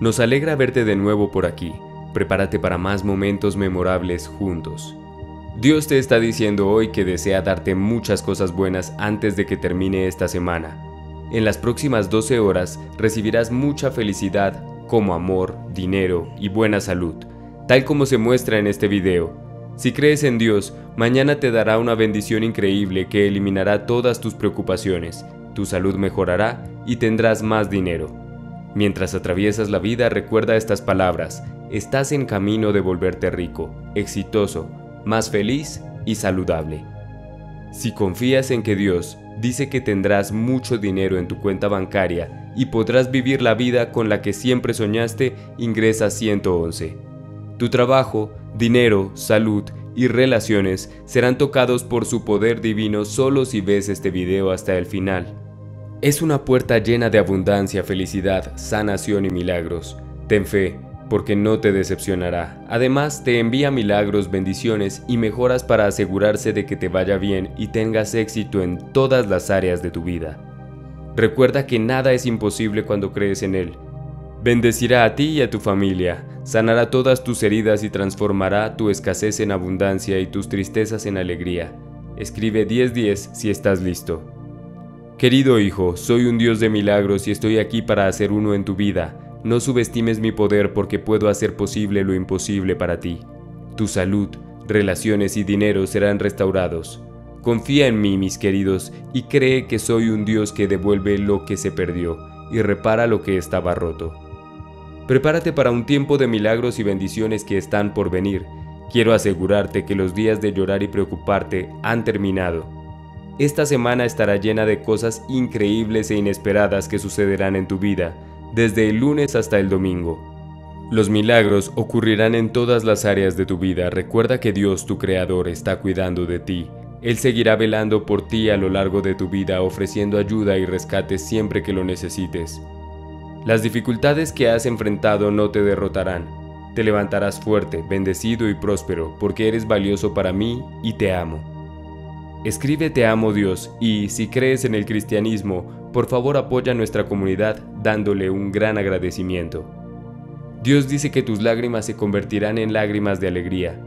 Nos alegra verte de nuevo por aquí. Prepárate para más momentos memorables juntos. Dios te está diciendo hoy que desea darte muchas cosas buenas antes de que termine esta semana. En las próximas 12 horas recibirás mucha felicidad como amor, dinero y buena salud, tal como se muestra en este video. Si crees en Dios, mañana te dará una bendición increíble que eliminará todas tus preocupaciones, tu salud mejorará y tendrás más dinero. Mientras atraviesas la vida recuerda estas palabras, estás en camino de volverte rico, exitoso, más feliz y saludable. Si confías en que Dios dice que tendrás mucho dinero en tu cuenta bancaria y podrás vivir la vida con la que siempre soñaste, ingresa 111. Tu trabajo, dinero, salud y relaciones serán tocados por su poder divino solo si ves este video hasta el final. Es una puerta llena de abundancia, felicidad, sanación y milagros. Ten fe, porque no te decepcionará. Además, te envía milagros, bendiciones y mejoras para asegurarse de que te vaya bien y tengas éxito en todas las áreas de tu vida. Recuerda que nada es imposible cuando crees en Él. Bendecirá a ti y a tu familia, sanará todas tus heridas y transformará tu escasez en abundancia y tus tristezas en alegría. Escribe 1010 si estás listo. Querido hijo, soy un Dios de milagros y estoy aquí para hacer uno en tu vida no subestimes mi poder porque puedo hacer posible lo imposible para ti. Tu salud, relaciones y dinero serán restaurados. Confía en mí, mis queridos, y cree que soy un Dios que devuelve lo que se perdió y repara lo que estaba roto. Prepárate para un tiempo de milagros y bendiciones que están por venir. Quiero asegurarte que los días de llorar y preocuparte han terminado. Esta semana estará llena de cosas increíbles e inesperadas que sucederán en tu vida desde el lunes hasta el domingo. Los milagros ocurrirán en todas las áreas de tu vida. Recuerda que Dios, tu Creador, está cuidando de ti. Él seguirá velando por ti a lo largo de tu vida, ofreciendo ayuda y rescate siempre que lo necesites. Las dificultades que has enfrentado no te derrotarán. Te levantarás fuerte, bendecido y próspero, porque eres valioso para mí y te amo. Escribe Te amo Dios y, si crees en el cristianismo, por favor apoya a nuestra comunidad dándole un gran agradecimiento. Dios dice que tus lágrimas se convertirán en lágrimas de alegría.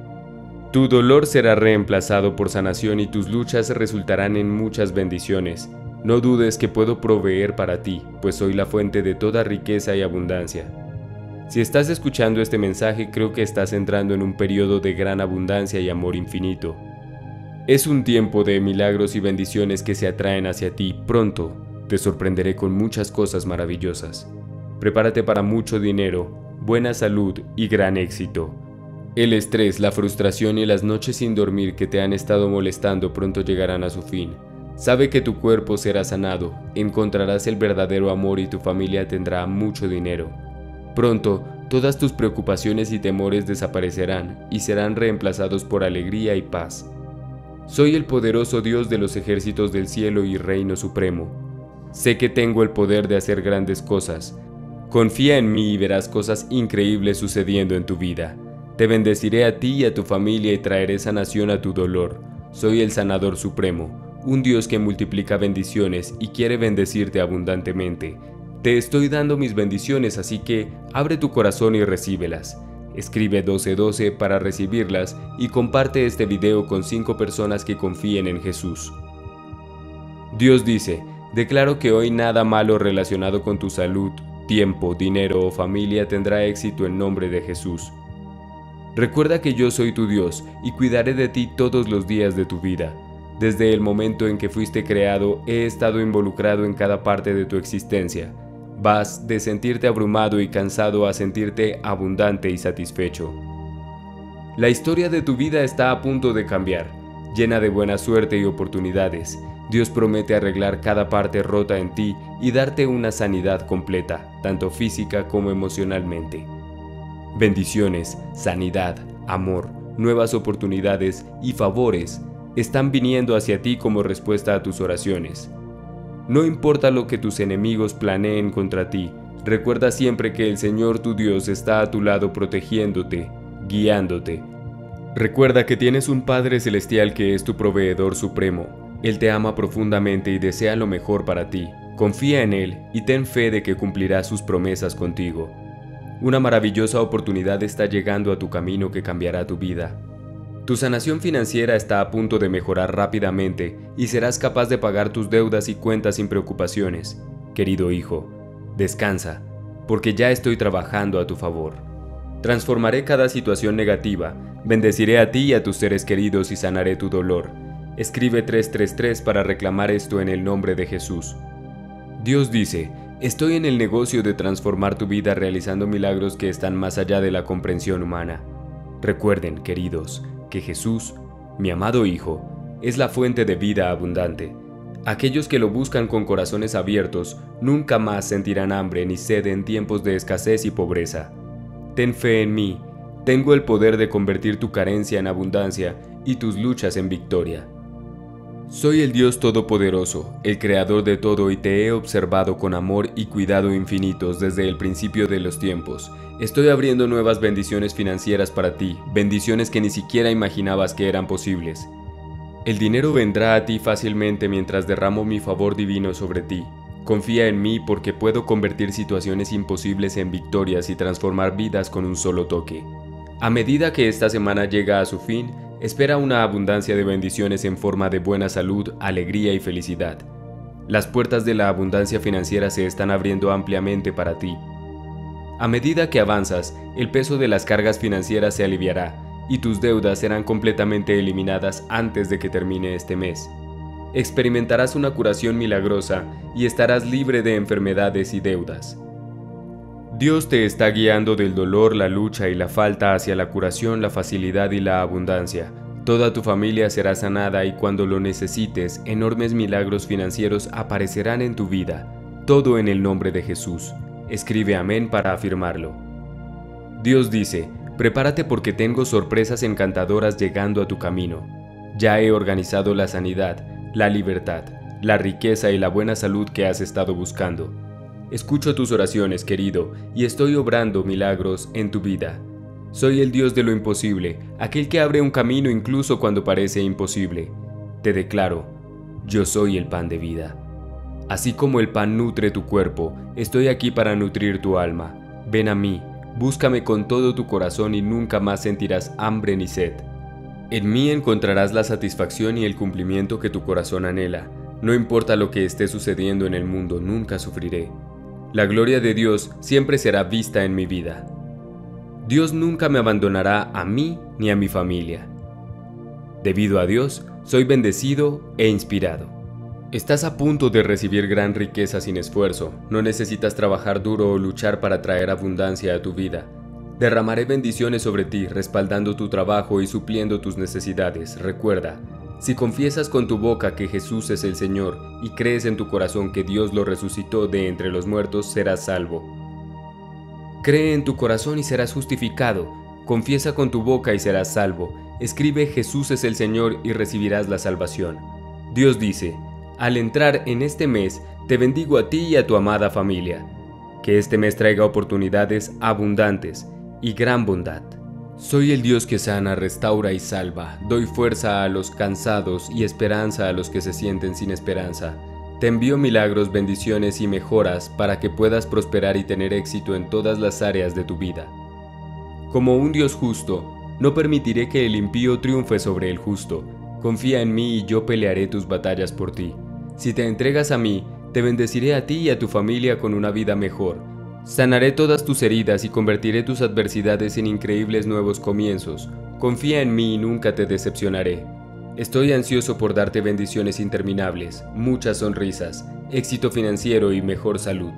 Tu dolor será reemplazado por sanación y tus luchas resultarán en muchas bendiciones. No dudes que puedo proveer para ti, pues soy la fuente de toda riqueza y abundancia. Si estás escuchando este mensaje, creo que estás entrando en un periodo de gran abundancia y amor infinito. Es un tiempo de milagros y bendiciones que se atraen hacia ti pronto, te sorprenderé con muchas cosas maravillosas. Prepárate para mucho dinero, buena salud y gran éxito. El estrés, la frustración y las noches sin dormir que te han estado molestando pronto llegarán a su fin. Sabe que tu cuerpo será sanado, encontrarás el verdadero amor y tu familia tendrá mucho dinero. Pronto, todas tus preocupaciones y temores desaparecerán y serán reemplazados por alegría y paz. Soy el poderoso Dios de los ejércitos del cielo y reino supremo. Sé que tengo el poder de hacer grandes cosas. Confía en mí y verás cosas increíbles sucediendo en tu vida. Te bendeciré a ti y a tu familia y traeré sanación a tu dolor. Soy el sanador supremo, un Dios que multiplica bendiciones y quiere bendecirte abundantemente. Te estoy dando mis bendiciones, así que abre tu corazón y recíbelas. Escribe 1212 para recibirlas y comparte este video con 5 personas que confíen en Jesús. Dios dice, Declaro que hoy nada malo relacionado con tu salud, tiempo, dinero o familia tendrá éxito en nombre de Jesús. Recuerda que yo soy tu Dios y cuidaré de ti todos los días de tu vida. Desde el momento en que fuiste creado he estado involucrado en cada parte de tu existencia. Vas de sentirte abrumado y cansado a sentirte abundante y satisfecho. La historia de tu vida está a punto de cambiar, llena de buena suerte y oportunidades. Dios promete arreglar cada parte rota en ti y darte una sanidad completa, tanto física como emocionalmente. Bendiciones, sanidad, amor, nuevas oportunidades y favores están viniendo hacia ti como respuesta a tus oraciones. No importa lo que tus enemigos planeen contra ti, recuerda siempre que el Señor tu Dios está a tu lado protegiéndote, guiándote. Recuerda que tienes un Padre Celestial que es tu proveedor supremo él te ama profundamente y desea lo mejor para ti. Confía en Él y ten fe de que cumplirá sus promesas contigo. Una maravillosa oportunidad está llegando a tu camino que cambiará tu vida. Tu sanación financiera está a punto de mejorar rápidamente y serás capaz de pagar tus deudas y cuentas sin preocupaciones. Querido hijo, descansa, porque ya estoy trabajando a tu favor. Transformaré cada situación negativa, bendeciré a ti y a tus seres queridos y sanaré tu dolor. Escribe 333 para reclamar esto en el nombre de Jesús. Dios dice, estoy en el negocio de transformar tu vida realizando milagros que están más allá de la comprensión humana. Recuerden, queridos, que Jesús, mi amado Hijo, es la fuente de vida abundante. Aquellos que lo buscan con corazones abiertos nunca más sentirán hambre ni sed en tiempos de escasez y pobreza. Ten fe en mí, tengo el poder de convertir tu carencia en abundancia y tus luchas en victoria. Soy el Dios Todopoderoso, el Creador de todo y te he observado con amor y cuidado infinitos desde el principio de los tiempos. Estoy abriendo nuevas bendiciones financieras para ti, bendiciones que ni siquiera imaginabas que eran posibles. El dinero vendrá a ti fácilmente mientras derramo mi favor divino sobre ti. Confía en mí porque puedo convertir situaciones imposibles en victorias y transformar vidas con un solo toque. A medida que esta semana llega a su fin, espera una abundancia de bendiciones en forma de buena salud, alegría y felicidad. Las puertas de la abundancia financiera se están abriendo ampliamente para ti. A medida que avanzas, el peso de las cargas financieras se aliviará y tus deudas serán completamente eliminadas antes de que termine este mes. Experimentarás una curación milagrosa y estarás libre de enfermedades y deudas. Dios te está guiando del dolor, la lucha y la falta hacia la curación, la facilidad y la abundancia. Toda tu familia será sanada y cuando lo necesites, enormes milagros financieros aparecerán en tu vida. Todo en el nombre de Jesús. Escribe amén para afirmarlo. Dios dice, prepárate porque tengo sorpresas encantadoras llegando a tu camino. Ya he organizado la sanidad, la libertad, la riqueza y la buena salud que has estado buscando. Escucho tus oraciones, querido, y estoy obrando milagros en tu vida. Soy el Dios de lo imposible, aquel que abre un camino incluso cuando parece imposible. Te declaro, yo soy el pan de vida. Así como el pan nutre tu cuerpo, estoy aquí para nutrir tu alma. Ven a mí, búscame con todo tu corazón y nunca más sentirás hambre ni sed. En mí encontrarás la satisfacción y el cumplimiento que tu corazón anhela. No importa lo que esté sucediendo en el mundo, nunca sufriré. La gloria de Dios siempre será vista en mi vida. Dios nunca me abandonará a mí ni a mi familia. Debido a Dios, soy bendecido e inspirado. Estás a punto de recibir gran riqueza sin esfuerzo, no necesitas trabajar duro o luchar para traer abundancia a tu vida. Derramaré bendiciones sobre ti, respaldando tu trabajo y supliendo tus necesidades. Recuerda, si confiesas con tu boca que Jesús es el Señor y crees en tu corazón que Dios lo resucitó de entre los muertos, serás salvo. Cree en tu corazón y serás justificado. Confiesa con tu boca y serás salvo. Escribe Jesús es el Señor y recibirás la salvación. Dios dice, al entrar en este mes, te bendigo a ti y a tu amada familia. Que este mes traiga oportunidades abundantes y gran bondad. Soy el Dios que sana, restaura y salva, doy fuerza a los cansados y esperanza a los que se sienten sin esperanza. Te envío milagros, bendiciones y mejoras para que puedas prosperar y tener éxito en todas las áreas de tu vida. Como un Dios justo, no permitiré que el impío triunfe sobre el justo. Confía en mí y yo pelearé tus batallas por ti. Si te entregas a mí, te bendeciré a ti y a tu familia con una vida mejor Sanaré todas tus heridas y convertiré tus adversidades en increíbles nuevos comienzos. Confía en mí y nunca te decepcionaré. Estoy ansioso por darte bendiciones interminables, muchas sonrisas, éxito financiero y mejor salud.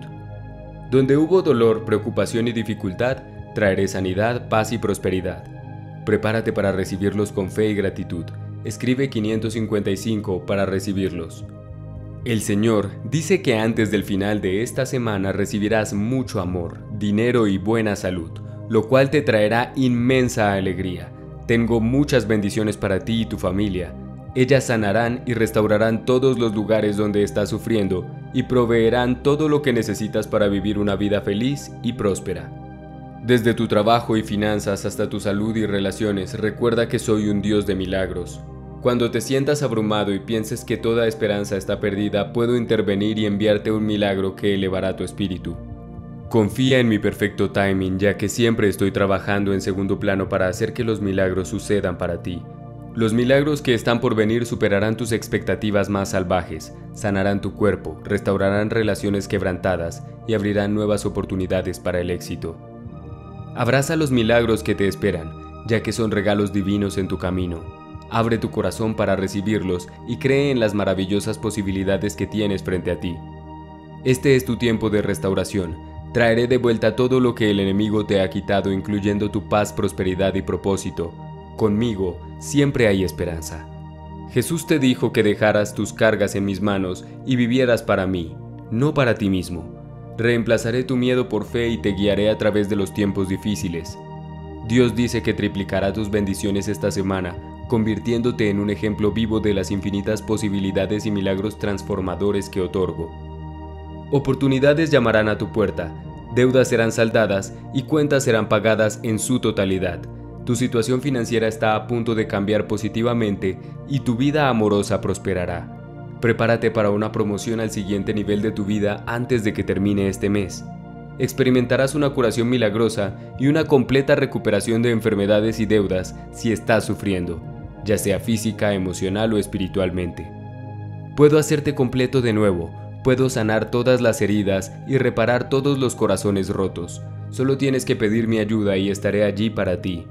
Donde hubo dolor, preocupación y dificultad, traeré sanidad, paz y prosperidad. Prepárate para recibirlos con fe y gratitud. Escribe 555 para recibirlos. El Señor dice que antes del final de esta semana recibirás mucho amor, dinero y buena salud, lo cual te traerá inmensa alegría. Tengo muchas bendiciones para ti y tu familia. Ellas sanarán y restaurarán todos los lugares donde estás sufriendo y proveerán todo lo que necesitas para vivir una vida feliz y próspera. Desde tu trabajo y finanzas hasta tu salud y relaciones, recuerda que soy un Dios de milagros. Cuando te sientas abrumado y pienses que toda esperanza está perdida, puedo intervenir y enviarte un milagro que elevará tu espíritu. Confía en mi perfecto timing, ya que siempre estoy trabajando en segundo plano para hacer que los milagros sucedan para ti. Los milagros que están por venir superarán tus expectativas más salvajes, sanarán tu cuerpo, restaurarán relaciones quebrantadas y abrirán nuevas oportunidades para el éxito. Abraza los milagros que te esperan, ya que son regalos divinos en tu camino. Abre tu corazón para recibirlos y cree en las maravillosas posibilidades que tienes frente a ti. Este es tu tiempo de restauración Traeré de vuelta todo lo que el enemigo te ha quitado, incluyendo tu paz, prosperidad y propósito. Conmigo siempre hay esperanza. Jesús te dijo que dejaras tus cargas en mis manos y vivieras para mí, no para ti mismo. Reemplazaré tu miedo por fe y te guiaré a través de los tiempos difíciles. Dios dice que triplicará tus bendiciones esta semana, convirtiéndote en un ejemplo vivo de las infinitas posibilidades y milagros transformadores que otorgo. Oportunidades llamarán a tu puerta, deudas serán saldadas y cuentas serán pagadas en su totalidad. Tu situación financiera está a punto de cambiar positivamente y tu vida amorosa prosperará. Prepárate para una promoción al siguiente nivel de tu vida antes de que termine este mes. Experimentarás una curación milagrosa y una completa recuperación de enfermedades y deudas si estás sufriendo, ya sea física, emocional o espiritualmente. Puedo hacerte completo de nuevo Puedo sanar todas las heridas y reparar todos los corazones rotos. Solo tienes que pedir mi ayuda y estaré allí para ti.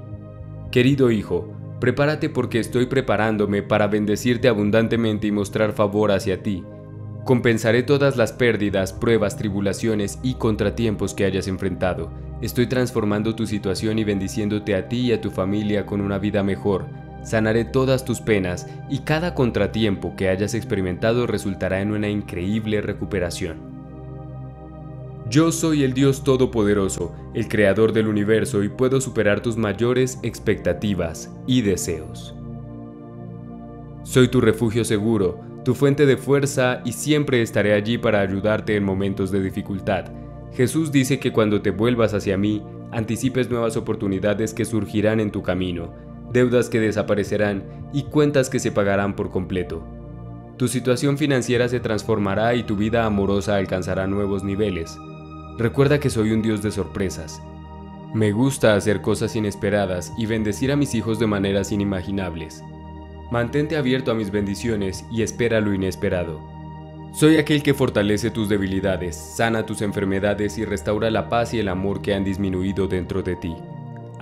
Querido hijo, prepárate porque estoy preparándome para bendecirte abundantemente y mostrar favor hacia ti. Compensaré todas las pérdidas, pruebas, tribulaciones y contratiempos que hayas enfrentado. Estoy transformando tu situación y bendiciéndote a ti y a tu familia con una vida mejor, sanaré todas tus penas y cada contratiempo que hayas experimentado resultará en una increíble recuperación. Yo soy el Dios Todopoderoso, el Creador del universo y puedo superar tus mayores expectativas y deseos. Soy tu refugio seguro, tu fuente de fuerza y siempre estaré allí para ayudarte en momentos de dificultad. Jesús dice que cuando te vuelvas hacia mí, anticipes nuevas oportunidades que surgirán en tu camino deudas que desaparecerán y cuentas que se pagarán por completo. Tu situación financiera se transformará y tu vida amorosa alcanzará nuevos niveles. Recuerda que soy un Dios de sorpresas. Me gusta hacer cosas inesperadas y bendecir a mis hijos de maneras inimaginables. Mantente abierto a mis bendiciones y espera lo inesperado. Soy aquel que fortalece tus debilidades, sana tus enfermedades y restaura la paz y el amor que han disminuido dentro de ti.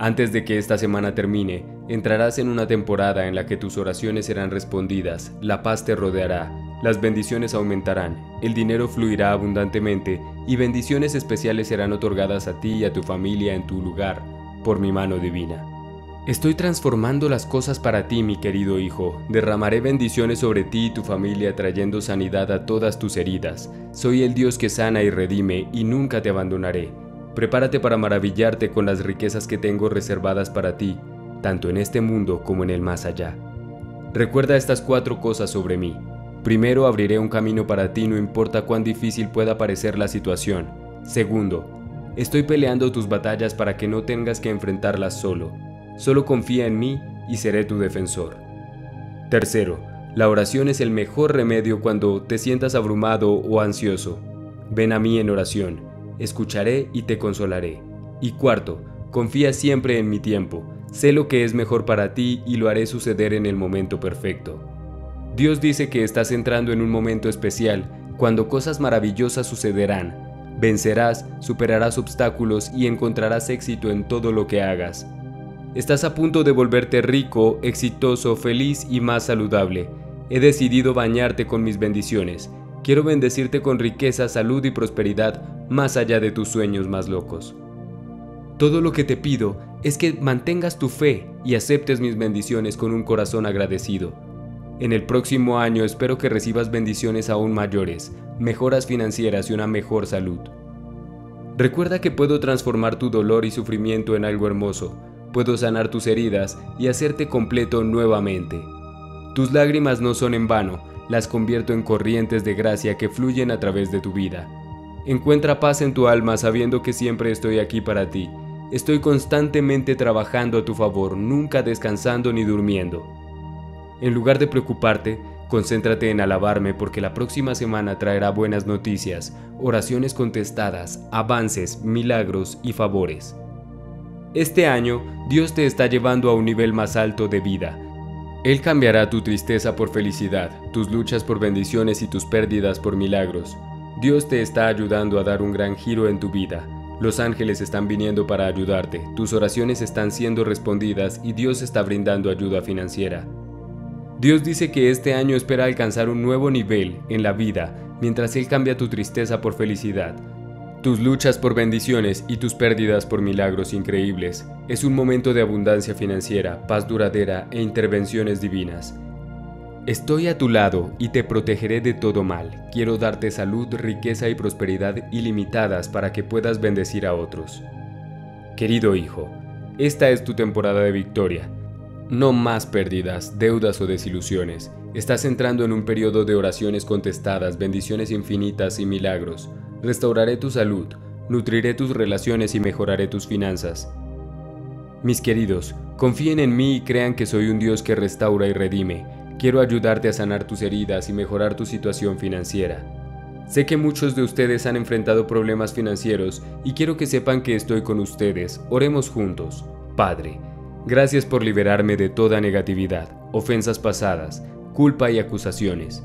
Antes de que esta semana termine, entrarás en una temporada en la que tus oraciones serán respondidas, la paz te rodeará, las bendiciones aumentarán, el dinero fluirá abundantemente y bendiciones especiales serán otorgadas a ti y a tu familia en tu lugar, por mi mano divina. Estoy transformando las cosas para ti, mi querido hijo. Derramaré bendiciones sobre ti y tu familia trayendo sanidad a todas tus heridas. Soy el Dios que sana y redime y nunca te abandonaré. Prepárate para maravillarte con las riquezas que tengo reservadas para ti, tanto en este mundo como en el más allá. Recuerda estas cuatro cosas sobre mí. Primero, abriré un camino para ti no importa cuán difícil pueda parecer la situación. Segundo, estoy peleando tus batallas para que no tengas que enfrentarlas solo. Solo confía en mí y seré tu defensor. Tercero, la oración es el mejor remedio cuando te sientas abrumado o ansioso. Ven a mí en oración escucharé y te consolaré. Y cuarto, confía siempre en mi tiempo, sé lo que es mejor para ti y lo haré suceder en el momento perfecto. Dios dice que estás entrando en un momento especial, cuando cosas maravillosas sucederán. Vencerás, superarás obstáculos y encontrarás éxito en todo lo que hagas. Estás a punto de volverte rico, exitoso, feliz y más saludable. He decidido bañarte con mis bendiciones Quiero bendecirte con riqueza, salud y prosperidad más allá de tus sueños más locos. Todo lo que te pido es que mantengas tu fe y aceptes mis bendiciones con un corazón agradecido. En el próximo año espero que recibas bendiciones aún mayores, mejoras financieras y una mejor salud. Recuerda que puedo transformar tu dolor y sufrimiento en algo hermoso, puedo sanar tus heridas y hacerte completo nuevamente. Tus lágrimas no son en vano, las convierto en corrientes de gracia que fluyen a través de tu vida. Encuentra paz en tu alma sabiendo que siempre estoy aquí para ti. Estoy constantemente trabajando a tu favor, nunca descansando ni durmiendo. En lugar de preocuparte, Concéntrate en alabarme porque la próxima semana traerá buenas noticias, oraciones contestadas, avances, milagros y favores. Este año, Dios te está llevando a un nivel más alto de vida. Él cambiará tu tristeza por felicidad, tus luchas por bendiciones y tus pérdidas por milagros. Dios te está ayudando a dar un gran giro en tu vida. Los ángeles están viniendo para ayudarte, tus oraciones están siendo respondidas y Dios está brindando ayuda financiera. Dios dice que este año espera alcanzar un nuevo nivel en la vida mientras Él cambia tu tristeza por felicidad, tus luchas por bendiciones y tus pérdidas por milagros increíbles. Es un momento de abundancia financiera, paz duradera e intervenciones divinas. Estoy a tu lado y te protegeré de todo mal. Quiero darte salud, riqueza y prosperidad ilimitadas para que puedas bendecir a otros. Querido hijo, esta es tu temporada de victoria. No más pérdidas, deudas o desilusiones. Estás entrando en un periodo de oraciones contestadas, bendiciones infinitas y milagros. Restauraré tu salud, nutriré tus relaciones y mejoraré tus finanzas. Mis queridos, confíen en mí y crean que soy un Dios que restaura y redime Quiero ayudarte a sanar tus heridas y mejorar tu situación financiera. Sé que muchos de ustedes han enfrentado problemas financieros y quiero que sepan que estoy con ustedes. Oremos juntos. Padre, gracias por liberarme de toda negatividad, ofensas pasadas, culpa y acusaciones.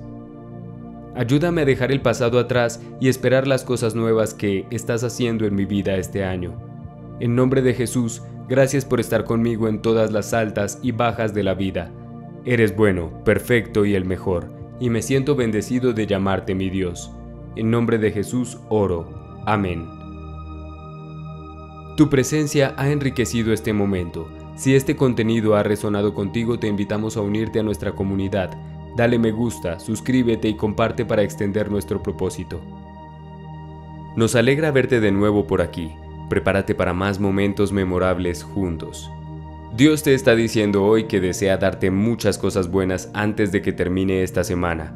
Ayúdame a dejar el pasado atrás y esperar las cosas nuevas que estás haciendo en mi vida este año. En nombre de Jesús, gracias por estar conmigo en todas las altas y bajas de la vida Eres bueno, perfecto y el mejor, y me siento bendecido de llamarte mi Dios. En nombre de Jesús oro. Amén. Tu presencia ha enriquecido este momento. Si este contenido ha resonado contigo, te invitamos a unirte a nuestra comunidad. Dale me gusta, suscríbete y comparte para extender nuestro propósito. Nos alegra verte de nuevo por aquí. Prepárate para más momentos memorables juntos. Dios te está diciendo hoy que desea darte muchas cosas buenas antes de que termine esta semana.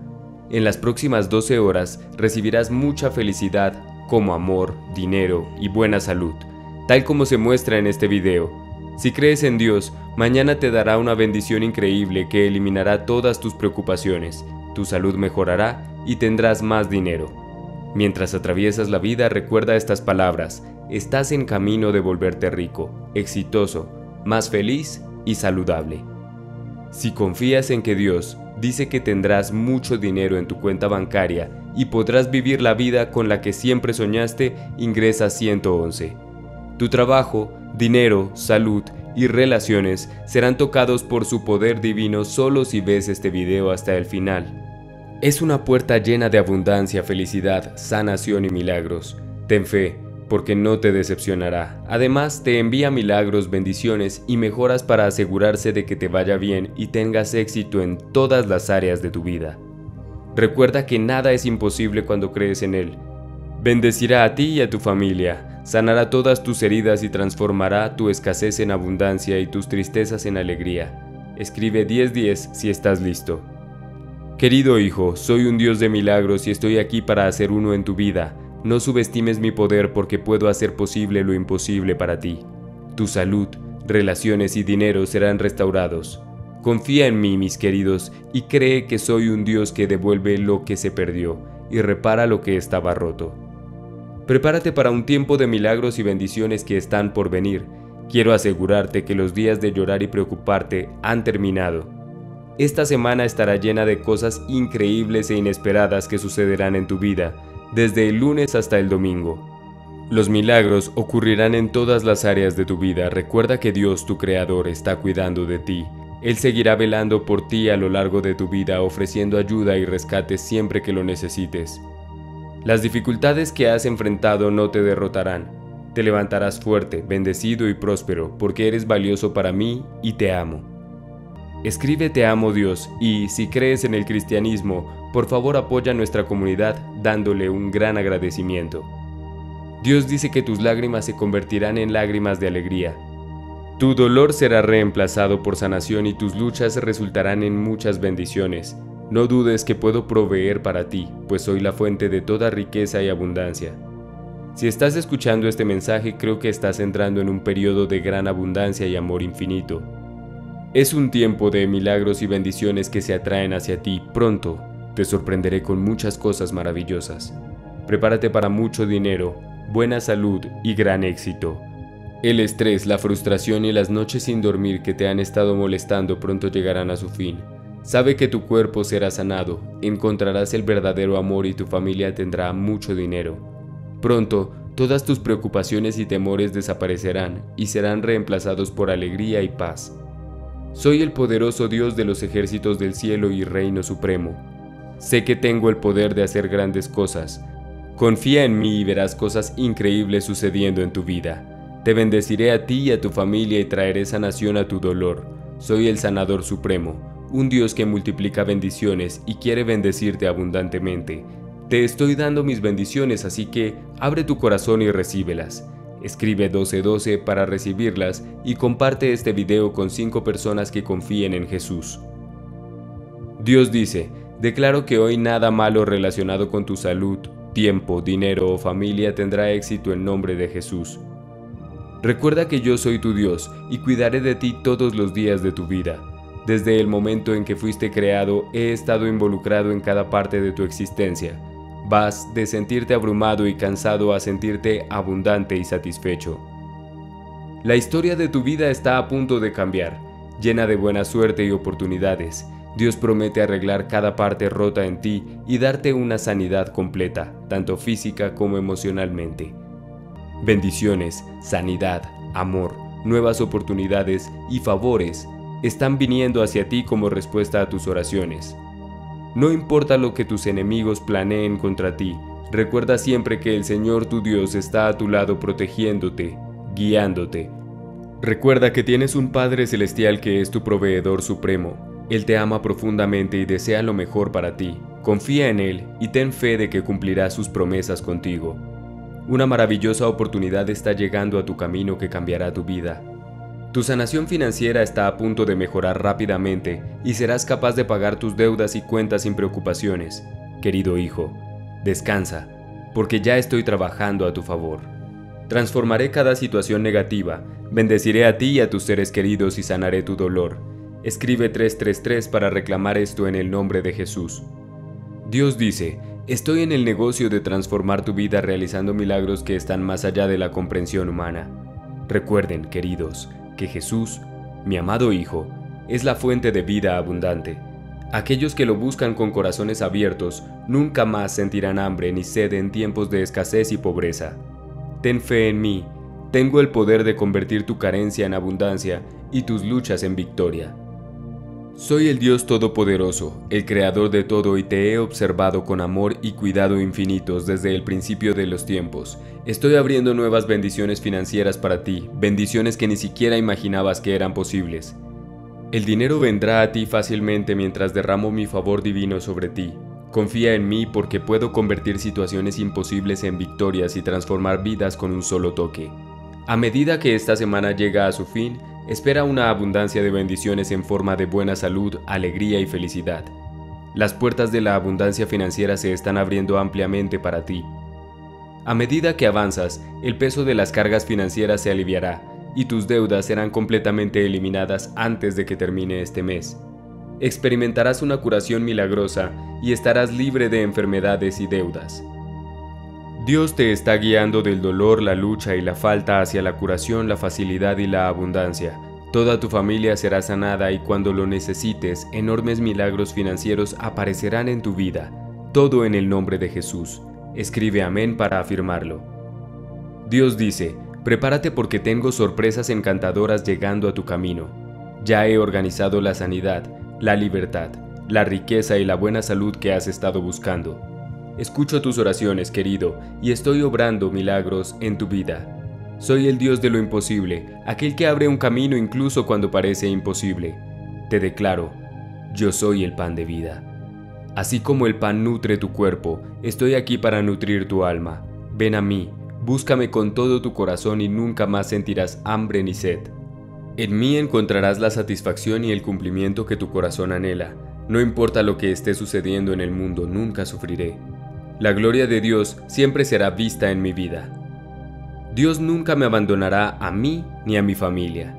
En las próximas 12 horas recibirás mucha felicidad como amor, dinero y buena salud, tal como se muestra en este video. Si crees en Dios, mañana te dará una bendición increíble que eliminará todas tus preocupaciones, tu salud mejorará y tendrás más dinero. Mientras atraviesas la vida recuerda estas palabras, estás en camino de volverte rico, exitoso, más feliz y saludable. Si confías en que Dios dice que tendrás mucho dinero en tu cuenta bancaria y podrás vivir la vida con la que siempre soñaste, ingresa 111. Tu trabajo, dinero, salud y relaciones serán tocados por su poder divino solo si ves este video hasta el final. Es una puerta llena de abundancia, felicidad, sanación y milagros. Ten fe, porque no te decepcionará. Además, te envía milagros, bendiciones y mejoras para asegurarse de que te vaya bien y tengas éxito en todas las áreas de tu vida. Recuerda que nada es imposible cuando crees en Él. Bendecirá a ti y a tu familia, sanará todas tus heridas y transformará tu escasez en abundancia y tus tristezas en alegría. Escribe 1010 si estás listo. Querido hijo, soy un Dios de milagros y estoy aquí para hacer uno en tu vida. No subestimes mi poder porque puedo hacer posible lo imposible para ti. Tu salud, relaciones y dinero serán restaurados. Confía en mí, mis queridos, y cree que soy un Dios que devuelve lo que se perdió y repara lo que estaba roto. Prepárate para un tiempo de milagros y bendiciones que están por venir. Quiero asegurarte que los días de llorar y preocuparte han terminado. Esta semana estará llena de cosas increíbles e inesperadas que sucederán en tu vida desde el lunes hasta el domingo. Los milagros ocurrirán en todas las áreas de tu vida. Recuerda que Dios, tu Creador, está cuidando de ti. Él seguirá velando por ti a lo largo de tu vida, ofreciendo ayuda y rescate siempre que lo necesites. Las dificultades que has enfrentado no te derrotarán. Te levantarás fuerte, bendecido y próspero, porque eres valioso para mí y te amo. Escribe Te amo Dios y, si crees en el cristianismo, por favor apoya a nuestra comunidad dándole un gran agradecimiento. Dios dice que tus lágrimas se convertirán en lágrimas de alegría. Tu dolor será reemplazado por sanación y tus luchas resultarán en muchas bendiciones. No dudes que puedo proveer para ti, pues soy la fuente de toda riqueza y abundancia. Si estás escuchando este mensaje creo que estás entrando en un periodo de gran abundancia y amor infinito. Es un tiempo de milagros y bendiciones que se atraen hacia ti. Pronto te sorprenderé con muchas cosas maravillosas. Prepárate para mucho dinero, buena salud y gran éxito. El estrés, la frustración y las noches sin dormir que te han estado molestando pronto llegarán a su fin. Sabe que tu cuerpo será sanado, encontrarás el verdadero amor y tu familia tendrá mucho dinero. Pronto, todas tus preocupaciones y temores desaparecerán y serán reemplazados por alegría y paz. Soy el poderoso Dios de los ejércitos del cielo y reino supremo. Sé que tengo el poder de hacer grandes cosas. Confía en mí y verás cosas increíbles sucediendo en tu vida. Te bendeciré a ti y a tu familia y traeré sanación a tu dolor. Soy el sanador supremo un Dios que multiplica bendiciones y quiere bendecirte abundantemente. Te estoy dando mis bendiciones, así que abre tu corazón y recíbelas. Escribe 1212 para recibirlas y comparte este video con 5 personas que confíen en Jesús. Dios dice, declaro que hoy nada malo relacionado con tu salud, tiempo, dinero o familia tendrá éxito en nombre de Jesús. Recuerda que yo soy tu Dios y cuidaré de ti todos los días de tu vida. Desde el momento en que fuiste creado, he estado involucrado en cada parte de tu existencia. Vas de sentirte abrumado y cansado a sentirte abundante y satisfecho. La historia de tu vida está a punto de cambiar, llena de buena suerte y oportunidades. Dios promete arreglar cada parte rota en ti y darte una sanidad completa, tanto física como emocionalmente. Bendiciones, sanidad, amor, nuevas oportunidades y favores están viniendo hacia ti como respuesta a tus oraciones. No importa lo que tus enemigos planeen contra ti, recuerda siempre que el Señor tu Dios está a tu lado protegiéndote, guiándote. Recuerda que tienes un Padre Celestial que es tu proveedor supremo. Él te ama profundamente y desea lo mejor para ti. Confía en Él y ten fe de que cumplirá sus promesas contigo. Una maravillosa oportunidad está llegando a tu camino que cambiará tu vida. Tu sanación financiera está a punto de mejorar rápidamente y serás capaz de pagar tus deudas y cuentas sin preocupaciones. Querido hijo, descansa, porque ya estoy trabajando a tu favor. Transformaré cada situación negativa, bendeciré a ti y a tus seres queridos y sanaré tu dolor. Escribe 333 para reclamar esto en el nombre de Jesús. Dios dice, estoy en el negocio de transformar tu vida realizando milagros que están más allá de la comprensión humana. Recuerden, queridos, que Jesús, mi amado Hijo, es la fuente de vida abundante. Aquellos que lo buscan con corazones abiertos nunca más sentirán hambre ni sed en tiempos de escasez y pobreza. Ten fe en mí, tengo el poder de convertir tu carencia en abundancia y tus luchas en victoria. Soy el Dios Todopoderoso, el Creador de todo y te he observado con amor y cuidado infinitos desde el principio de los tiempos. Estoy abriendo nuevas bendiciones financieras para ti, bendiciones que ni siquiera imaginabas que eran posibles. El dinero vendrá a ti fácilmente mientras derramo mi favor divino sobre ti. Confía en mí porque puedo convertir situaciones imposibles en victorias y transformar vidas con un solo toque. A medida que esta semana llega a su fin, espera una abundancia de bendiciones en forma de buena salud, alegría y felicidad. Las puertas de la abundancia financiera se están abriendo ampliamente para ti. A medida que avanzas, el peso de las cargas financieras se aliviará y tus deudas serán completamente eliminadas antes de que termine este mes. Experimentarás una curación milagrosa y estarás libre de enfermedades y deudas. Dios te está guiando del dolor, la lucha y la falta hacia la curación, la facilidad y la abundancia. Toda tu familia será sanada y cuando lo necesites, enormes milagros financieros aparecerán en tu vida. Todo en el nombre de Jesús. Escribe amén para afirmarlo. Dios dice, prepárate porque tengo sorpresas encantadoras llegando a tu camino. Ya he organizado la sanidad, la libertad, la riqueza y la buena salud que has estado buscando. Escucho tus oraciones, querido, y estoy obrando milagros en tu vida. Soy el Dios de lo imposible, aquel que abre un camino incluso cuando parece imposible. Te declaro, yo soy el pan de vida. Así como el pan nutre tu cuerpo, estoy aquí para nutrir tu alma. Ven a mí, búscame con todo tu corazón y nunca más sentirás hambre ni sed. En mí encontrarás la satisfacción y el cumplimiento que tu corazón anhela. No importa lo que esté sucediendo en el mundo, nunca sufriré. La gloria de Dios siempre será vista en mi vida. Dios nunca me abandonará a mí ni a mi familia.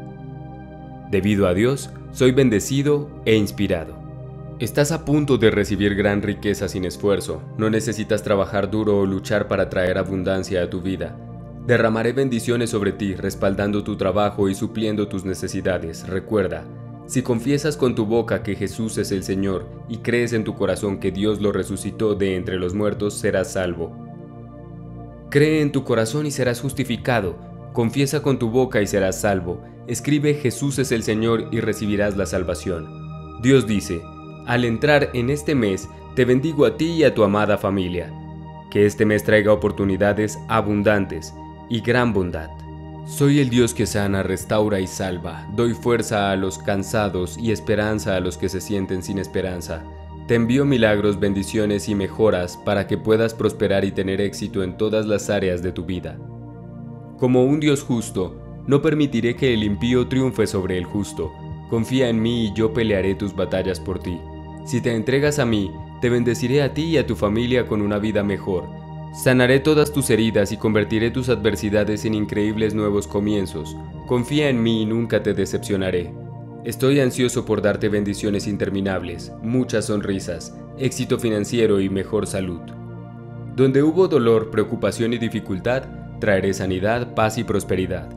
Debido a Dios, Soy bendecido e inspirado. Estás a punto de recibir gran riqueza sin esfuerzo. No necesitas trabajar duro o luchar para traer abundancia a tu vida. Derramaré bendiciones sobre ti, respaldando tu trabajo y supliendo tus necesidades. Recuerda, si confiesas con tu boca que Jesús es el Señor y crees en tu corazón que Dios lo resucitó de entre los muertos, serás salvo. Cree en tu corazón y serás justificado. Confiesa con tu boca y serás salvo. Escribe Jesús es el Señor y recibirás la salvación. Dios dice, al entrar en este mes, te bendigo a ti y a tu amada familia. Que este mes traiga oportunidades abundantes y gran bondad. Soy el Dios que sana, restaura y salva. Doy fuerza a los cansados y esperanza a los que se sienten sin esperanza. Te envío milagros, bendiciones y mejoras para que puedas prosperar y tener éxito en todas las áreas de tu vida. Como un Dios justo, no permitiré que el impío triunfe sobre el justo. Confía en mí y yo pelearé tus batallas por ti. Si te entregas a mí, te bendeciré a ti y a tu familia con una vida mejor. Sanaré todas tus heridas y convertiré tus adversidades en increíbles nuevos comienzos. Confía en mí y nunca te decepcionaré. Estoy ansioso por darte bendiciones interminables, muchas sonrisas, éxito financiero y mejor salud. Donde hubo dolor, preocupación y dificultad, traeré sanidad, paz y prosperidad.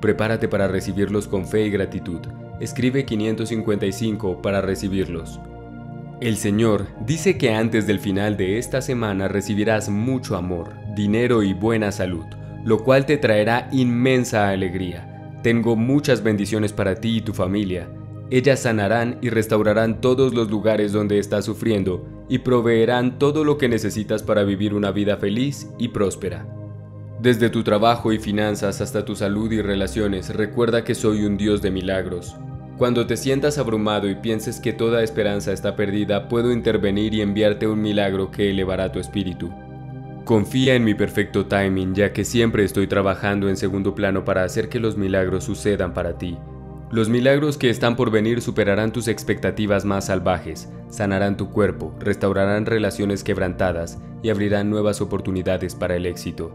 Prepárate para recibirlos con fe y gratitud. Escribe 555 para recibirlos. El Señor dice que antes del final de esta semana recibirás mucho amor, dinero y buena salud, lo cual te traerá inmensa alegría. Tengo muchas bendiciones para ti y tu familia. Ellas sanarán y restaurarán todos los lugares donde estás sufriendo y proveerán todo lo que necesitas para vivir una vida feliz y próspera. Desde tu trabajo y finanzas hasta tu salud y relaciones, recuerda que soy un Dios de milagros. Cuando te sientas abrumado y pienses que toda esperanza está perdida, puedo intervenir y enviarte un milagro que elevará tu espíritu. Confía en mi perfecto timing, ya que siempre estoy trabajando en segundo plano para hacer que los milagros sucedan para ti. Los milagros que están por venir superarán tus expectativas más salvajes, sanarán tu cuerpo, restaurarán relaciones quebrantadas y abrirán nuevas oportunidades para el éxito.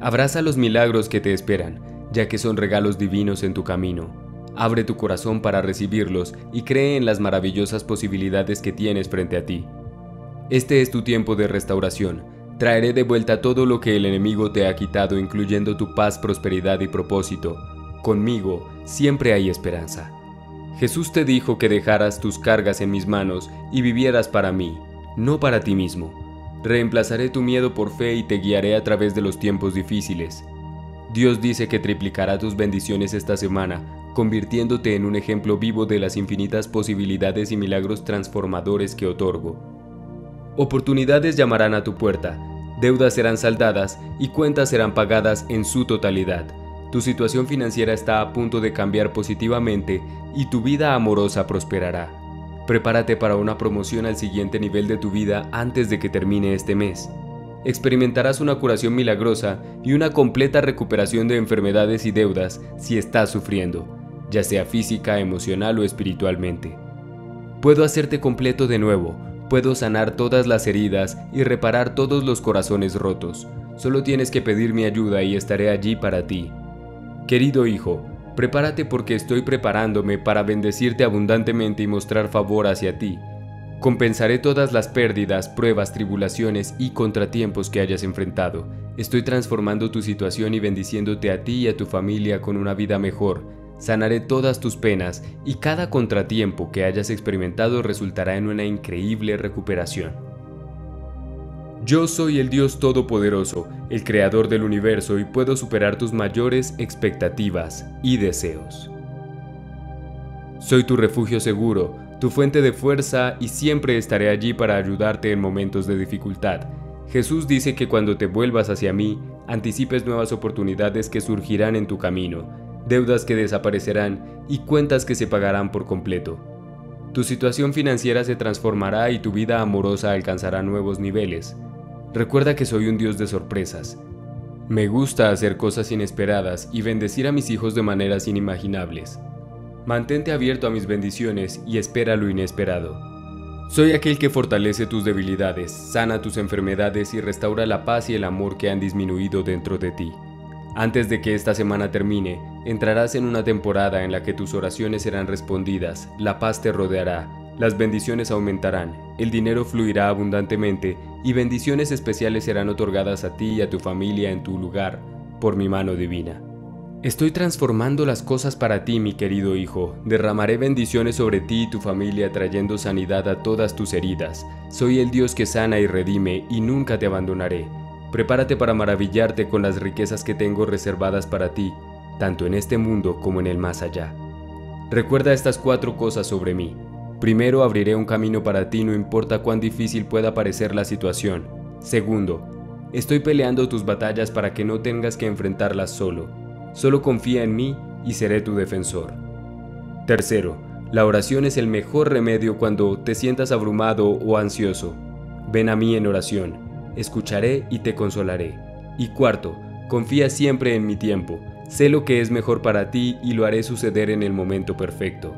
Abraza los milagros que te esperan, ya que son regalos divinos en tu camino. Abre tu corazón para recibirlos y cree en las maravillosas posibilidades que tienes frente a ti. Este es tu tiempo de restauración, Traeré de vuelta todo lo que el enemigo te ha quitado, incluyendo tu paz, prosperidad y propósito. Conmigo siempre hay esperanza. Jesús te dijo que dejaras tus cargas en mis manos y vivieras para mí, no para ti mismo. Reemplazaré tu miedo por fe y te guiaré a través de los tiempos difíciles. Dios dice que triplicará tus bendiciones esta semana, convirtiéndote en un ejemplo vivo de las infinitas posibilidades y milagros transformadores que otorgo. Oportunidades llamarán a tu puerta, deudas serán saldadas y cuentas serán pagadas en su totalidad. Tu situación financiera está a punto de cambiar positivamente y tu vida amorosa prosperará. Prepárate para una promoción al siguiente nivel de tu vida antes de que termine este mes. Experimentarás una curación milagrosa y una completa recuperación de enfermedades y deudas si estás sufriendo, ya sea física, emocional o espiritualmente. Puedo hacerte completo de nuevo, Puedo sanar todas las heridas y reparar todos los corazones rotos. Solo tienes que pedir mi ayuda y estaré allí para ti. Querido hijo, prepárate porque estoy preparándome para bendecirte abundantemente y mostrar favor hacia ti. Compensaré todas las pérdidas, pruebas, tribulaciones y contratiempos que hayas enfrentado. Estoy transformando tu situación y bendiciéndote a ti y a tu familia con una vida mejor, sanaré todas tus penas y cada contratiempo que hayas experimentado resultará en una increíble recuperación. Yo soy el Dios Todopoderoso, el Creador del universo y puedo superar tus mayores expectativas y deseos. Soy tu refugio seguro, tu fuente de fuerza y siempre estaré allí para ayudarte en momentos de dificultad. Jesús dice que cuando te vuelvas hacia mí, anticipes nuevas oportunidades que surgirán en tu camino deudas que desaparecerán y cuentas que se pagarán por completo. Tu situación financiera se transformará y tu vida amorosa alcanzará nuevos niveles. Recuerda que soy un Dios de sorpresas. Me gusta hacer cosas inesperadas y bendecir a mis hijos de maneras inimaginables. Mantente abierto a mis bendiciones y espera lo inesperado. Soy aquel que fortalece tus debilidades, sana tus enfermedades y restaura la paz y el amor que han disminuido dentro de ti. Antes de que esta semana termine, entrarás en una temporada en la que tus oraciones serán respondidas, la paz te rodeará, las bendiciones aumentarán, el dinero fluirá abundantemente y bendiciones especiales serán otorgadas a ti y a tu familia en tu lugar por mi mano divina. Estoy transformando las cosas para ti, mi querido hijo. Derramaré bendiciones sobre ti y tu familia, trayendo sanidad a todas tus heridas. Soy el Dios que sana y redime, y nunca te abandonaré. Prepárate para maravillarte con las riquezas que tengo reservadas para ti, tanto en este mundo como en el más allá. Recuerda estas cuatro cosas sobre mí. Primero, abriré un camino para ti no importa cuán difícil pueda parecer la situación. Segundo, estoy peleando tus batallas para que no tengas que enfrentarlas solo. Solo confía en mí y seré tu defensor. Tercero, la oración es el mejor remedio cuando te sientas abrumado o ansioso. Ven a mí en oración escucharé y te consolaré. Y cuarto, confía siempre en mi tiempo, sé lo que es mejor para ti y lo haré suceder en el momento perfecto.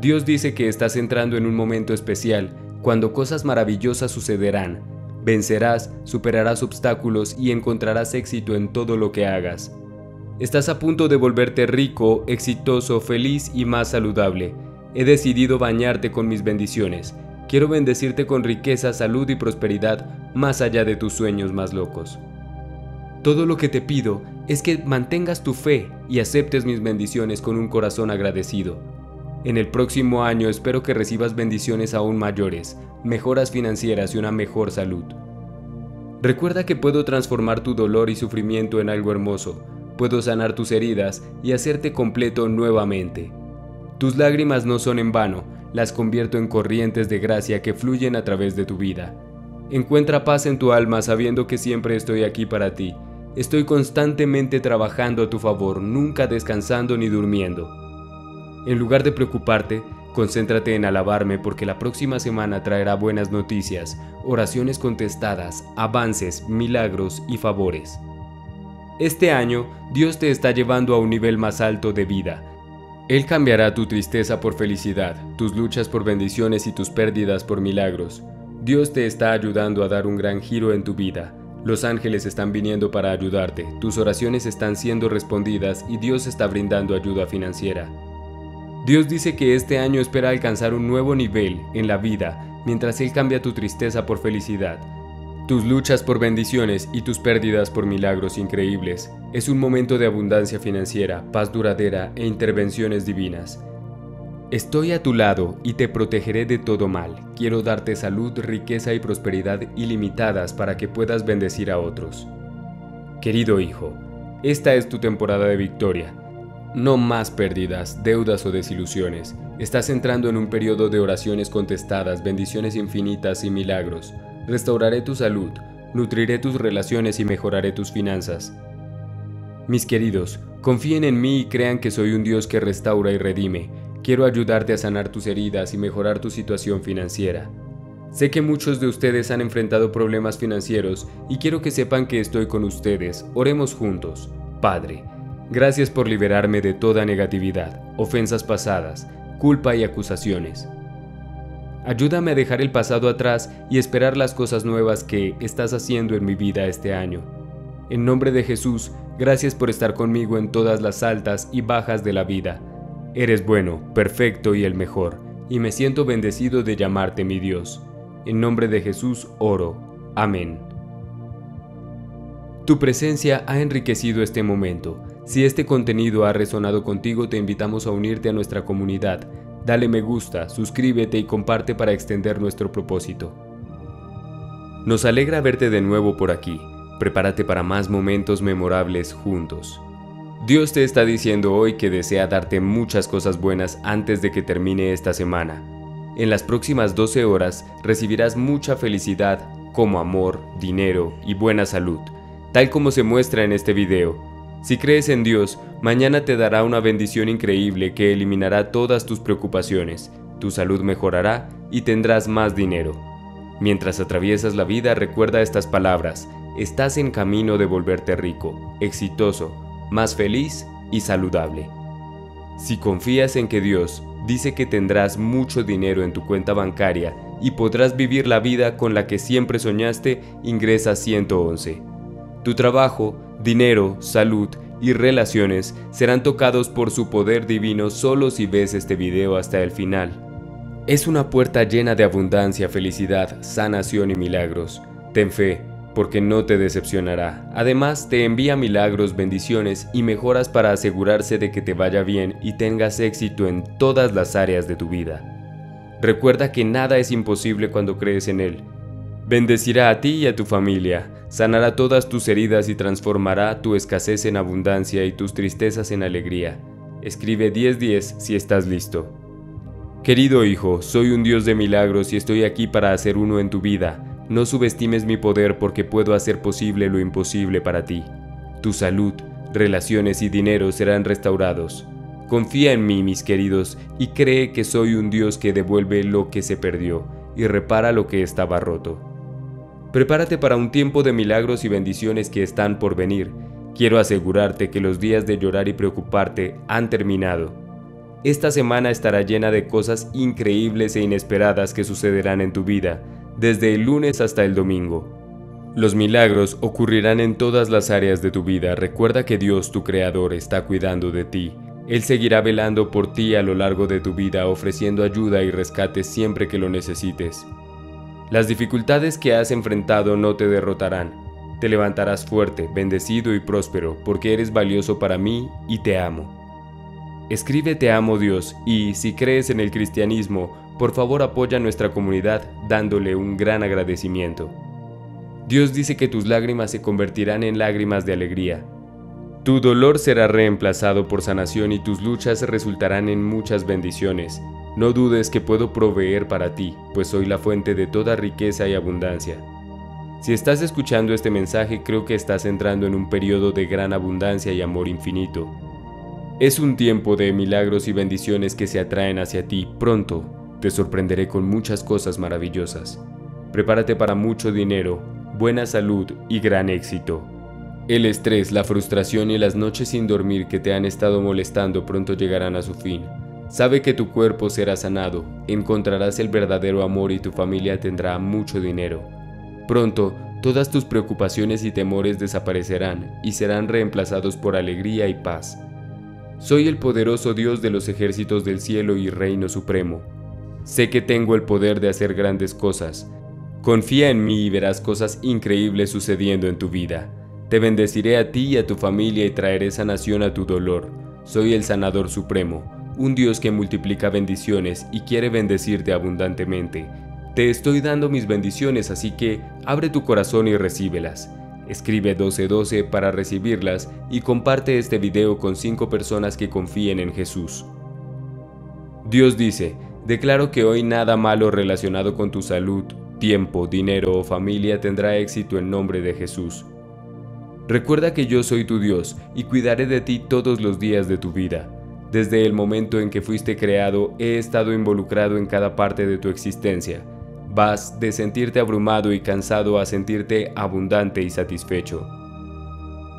Dios dice que estás entrando en un momento especial, cuando cosas maravillosas sucederán. Vencerás, superarás obstáculos y encontrarás éxito en todo lo que hagas. Estás a punto de volverte rico, exitoso, feliz y más saludable. He decidido bañarte con mis bendiciones Quiero bendecirte con riqueza, salud y prosperidad más allá de tus sueños más locos. Todo lo que te pido es que mantengas tu fe y aceptes mis bendiciones con un corazón agradecido. En el próximo año espero que recibas bendiciones aún mayores, mejoras financieras y una mejor salud. Recuerda que puedo transformar tu dolor y sufrimiento en algo hermoso, puedo sanar tus heridas y hacerte completo nuevamente. Tus lágrimas no son en vano, las convierto en corrientes de gracia que fluyen a través de tu vida. Encuentra paz en tu alma sabiendo que siempre estoy aquí para ti. Estoy constantemente trabajando a tu favor, nunca descansando ni durmiendo. En lugar de preocuparte, concéntrate en alabarme porque la próxima semana traerá buenas noticias, oraciones contestadas, avances, milagros y favores. Este año, Dios te está llevando a un nivel más alto de vida él cambiará tu tristeza por felicidad, tus luchas por bendiciones y tus pérdidas por milagros. Dios te está ayudando a dar un gran giro en tu vida. Los ángeles están viniendo para ayudarte, tus oraciones están siendo respondidas y Dios está brindando ayuda financiera. Dios dice que este año espera alcanzar un nuevo nivel en la vida mientras Él cambia tu tristeza por felicidad tus luchas por bendiciones y tus pérdidas por milagros increíbles. Es un momento de abundancia financiera, paz duradera e intervenciones divinas. Estoy a tu lado y te protegeré de todo mal. Quiero darte salud, riqueza y prosperidad ilimitadas para que puedas bendecir a otros. Querido hijo, esta es tu temporada de victoria. No más pérdidas, deudas o desilusiones. Estás entrando en un periodo de oraciones contestadas, bendiciones infinitas y milagros restauraré tu salud, nutriré tus relaciones y mejoraré tus finanzas. Mis queridos, confíen en mí y crean que soy un Dios que restaura y redime. Quiero ayudarte a sanar tus heridas y mejorar tu situación financiera. Sé que muchos de ustedes han enfrentado problemas financieros y quiero que sepan que estoy con ustedes. Oremos juntos. Padre, gracias por liberarme de toda negatividad, ofensas pasadas, culpa y acusaciones. Ayúdame a dejar el pasado atrás y esperar las cosas nuevas que estás haciendo en mi vida este año. En nombre de Jesús, gracias por estar conmigo en todas las altas y bajas de la vida. Eres bueno, perfecto y el mejor, y me siento bendecido de llamarte mi Dios. En nombre de Jesús oro. Amén. Tu presencia ha enriquecido este momento. Si este contenido ha resonado contigo, te invitamos a unirte a nuestra comunidad Dale me gusta, suscríbete y comparte para extender nuestro propósito. Nos alegra verte de nuevo por aquí. Prepárate para más momentos memorables juntos. Dios te está diciendo hoy que desea darte muchas cosas buenas antes de que termine esta semana. En las próximas 12 horas recibirás mucha felicidad como amor, dinero y buena salud, tal como se muestra en este video si crees en Dios, mañana te dará una bendición increíble que eliminará todas tus preocupaciones, tu salud mejorará y tendrás más dinero. Mientras atraviesas la vida recuerda estas palabras, estás en camino de volverte rico, exitoso, más feliz y saludable. Si confías en que Dios dice que tendrás mucho dinero en tu cuenta bancaria y podrás vivir la vida con la que siempre soñaste, ingresa 111. Tu trabajo dinero, salud y relaciones serán tocados por su poder divino solo si ves este video hasta el final. Es una puerta llena de abundancia, felicidad, sanación y milagros. Ten fe, porque no te decepcionará. Además, te envía milagros, bendiciones y mejoras para asegurarse de que te vaya bien y tengas éxito en todas las áreas de tu vida. Recuerda que nada es imposible cuando crees en Él. Bendecirá a ti y a tu familia, sanará todas tus heridas y transformará tu escasez en abundancia y tus tristezas en alegría. Escribe 1010 si estás listo. Querido hijo, soy un Dios de milagros y estoy aquí para hacer uno en tu vida. No subestimes mi poder porque puedo hacer posible lo imposible para ti. Tu salud, relaciones y dinero serán restaurados. Confía en mí, mis queridos, y cree que soy un Dios que devuelve lo que se perdió y repara lo que estaba roto. Prepárate para un tiempo de milagros y bendiciones que están por venir. Quiero asegurarte que los días de llorar y preocuparte han terminado. Esta semana estará llena de cosas increíbles e inesperadas que sucederán en tu vida, desde el lunes hasta el domingo. Los milagros ocurrirán en todas las áreas de tu vida. Recuerda que Dios, tu Creador, está cuidando de ti. Él seguirá velando por ti a lo largo de tu vida, ofreciendo ayuda y rescate siempre que lo necesites. Las dificultades que has enfrentado no te derrotarán. Te levantarás fuerte, bendecido y próspero, porque eres valioso para mí y te amo. Escribe Te amo Dios y, si crees en el cristianismo, por favor apoya a nuestra comunidad dándole un gran agradecimiento. Dios dice que tus lágrimas se convertirán en lágrimas de alegría. Tu dolor será reemplazado por sanación y tus luchas resultarán en muchas bendiciones. No dudes que puedo proveer para ti, pues soy la fuente de toda riqueza y abundancia. Si estás escuchando este mensaje creo que estás entrando en un periodo de gran abundancia y amor infinito. Es un tiempo de milagros y bendiciones que se atraen hacia ti pronto te sorprenderé con muchas cosas maravillosas. Prepárate para mucho dinero, buena salud y gran éxito. El estrés, la frustración y las noches sin dormir que te han estado molestando pronto llegarán a su fin. Sabe que tu cuerpo será sanado, encontrarás el verdadero amor y tu familia tendrá mucho dinero. Pronto, todas tus preocupaciones y temores desaparecerán y serán reemplazados por alegría y paz. Soy el poderoso Dios de los ejércitos del cielo y reino supremo. Sé que tengo el poder de hacer grandes cosas. Confía en mí y verás cosas increíbles sucediendo en tu vida. Te bendeciré a ti y a tu familia y traeré sanación a tu dolor. Soy el sanador supremo, un Dios que multiplica bendiciones y quiere bendecirte abundantemente. Te estoy dando mis bendiciones, así que abre tu corazón y recíbelas. Escribe 1212 para recibirlas y comparte este video con 5 personas que confíen en Jesús. Dios dice, Declaro que hoy nada malo relacionado con tu salud, tiempo, dinero o familia tendrá éxito en nombre de Jesús. Recuerda que yo soy tu Dios y cuidaré de ti todos los días de tu vida. Desde el momento en que fuiste creado he estado involucrado en cada parte de tu existencia. Vas de sentirte abrumado y cansado a sentirte abundante y satisfecho.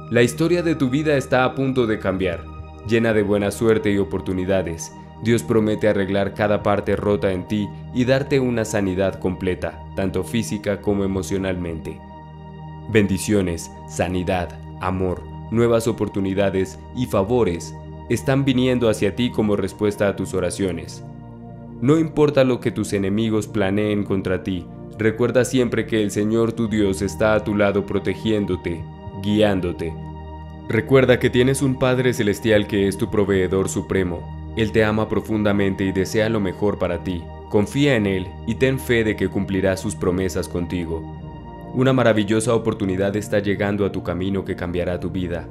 La historia de tu vida está a punto de cambiar, llena de buena suerte y oportunidades Dios promete arreglar cada parte rota en ti y darte una sanidad completa, tanto física como emocionalmente. Bendiciones, sanidad, amor, nuevas oportunidades y favores están viniendo hacia ti como respuesta a tus oraciones. No importa lo que tus enemigos planeen contra ti, recuerda siempre que el Señor tu Dios está a tu lado protegiéndote, guiándote. Recuerda que tienes un Padre Celestial que es tu proveedor supremo él te ama profundamente y desea lo mejor para ti. Confía en Él y ten fe de que cumplirá sus promesas contigo. Una maravillosa oportunidad está llegando a tu camino que cambiará tu vida.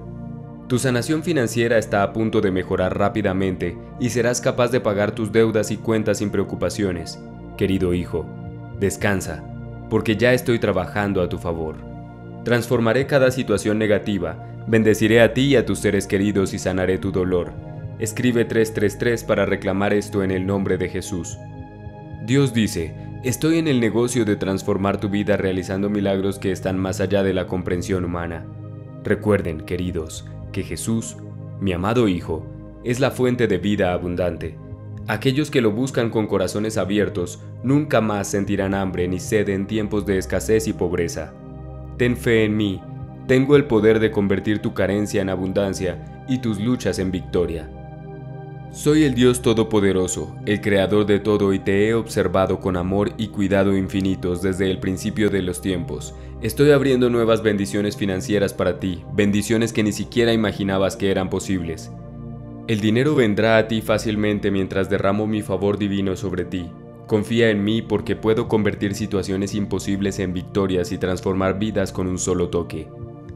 Tu sanación financiera está a punto de mejorar rápidamente y serás capaz de pagar tus deudas y cuentas sin preocupaciones. Querido hijo, descansa, porque ya estoy trabajando a tu favor. Transformaré cada situación negativa, bendeciré a ti y a tus seres queridos y sanaré tu dolor Escribe 333 para reclamar esto en el nombre de Jesús. Dios dice, estoy en el negocio de transformar tu vida realizando milagros que están más allá de la comprensión humana. Recuerden, queridos, que Jesús, mi amado Hijo, es la fuente de vida abundante. Aquellos que lo buscan con corazones abiertos nunca más sentirán hambre ni sed en tiempos de escasez y pobreza. Ten fe en mí, tengo el poder de convertir tu carencia en abundancia y tus luchas en victoria. Soy el Dios Todopoderoso, el Creador de todo y te he observado con amor y cuidado infinitos desde el principio de los tiempos. Estoy abriendo nuevas bendiciones financieras para ti, bendiciones que ni siquiera imaginabas que eran posibles. El dinero vendrá a ti fácilmente mientras derramo mi favor divino sobre ti. Confía en mí porque puedo convertir situaciones imposibles en victorias y transformar vidas con un solo toque.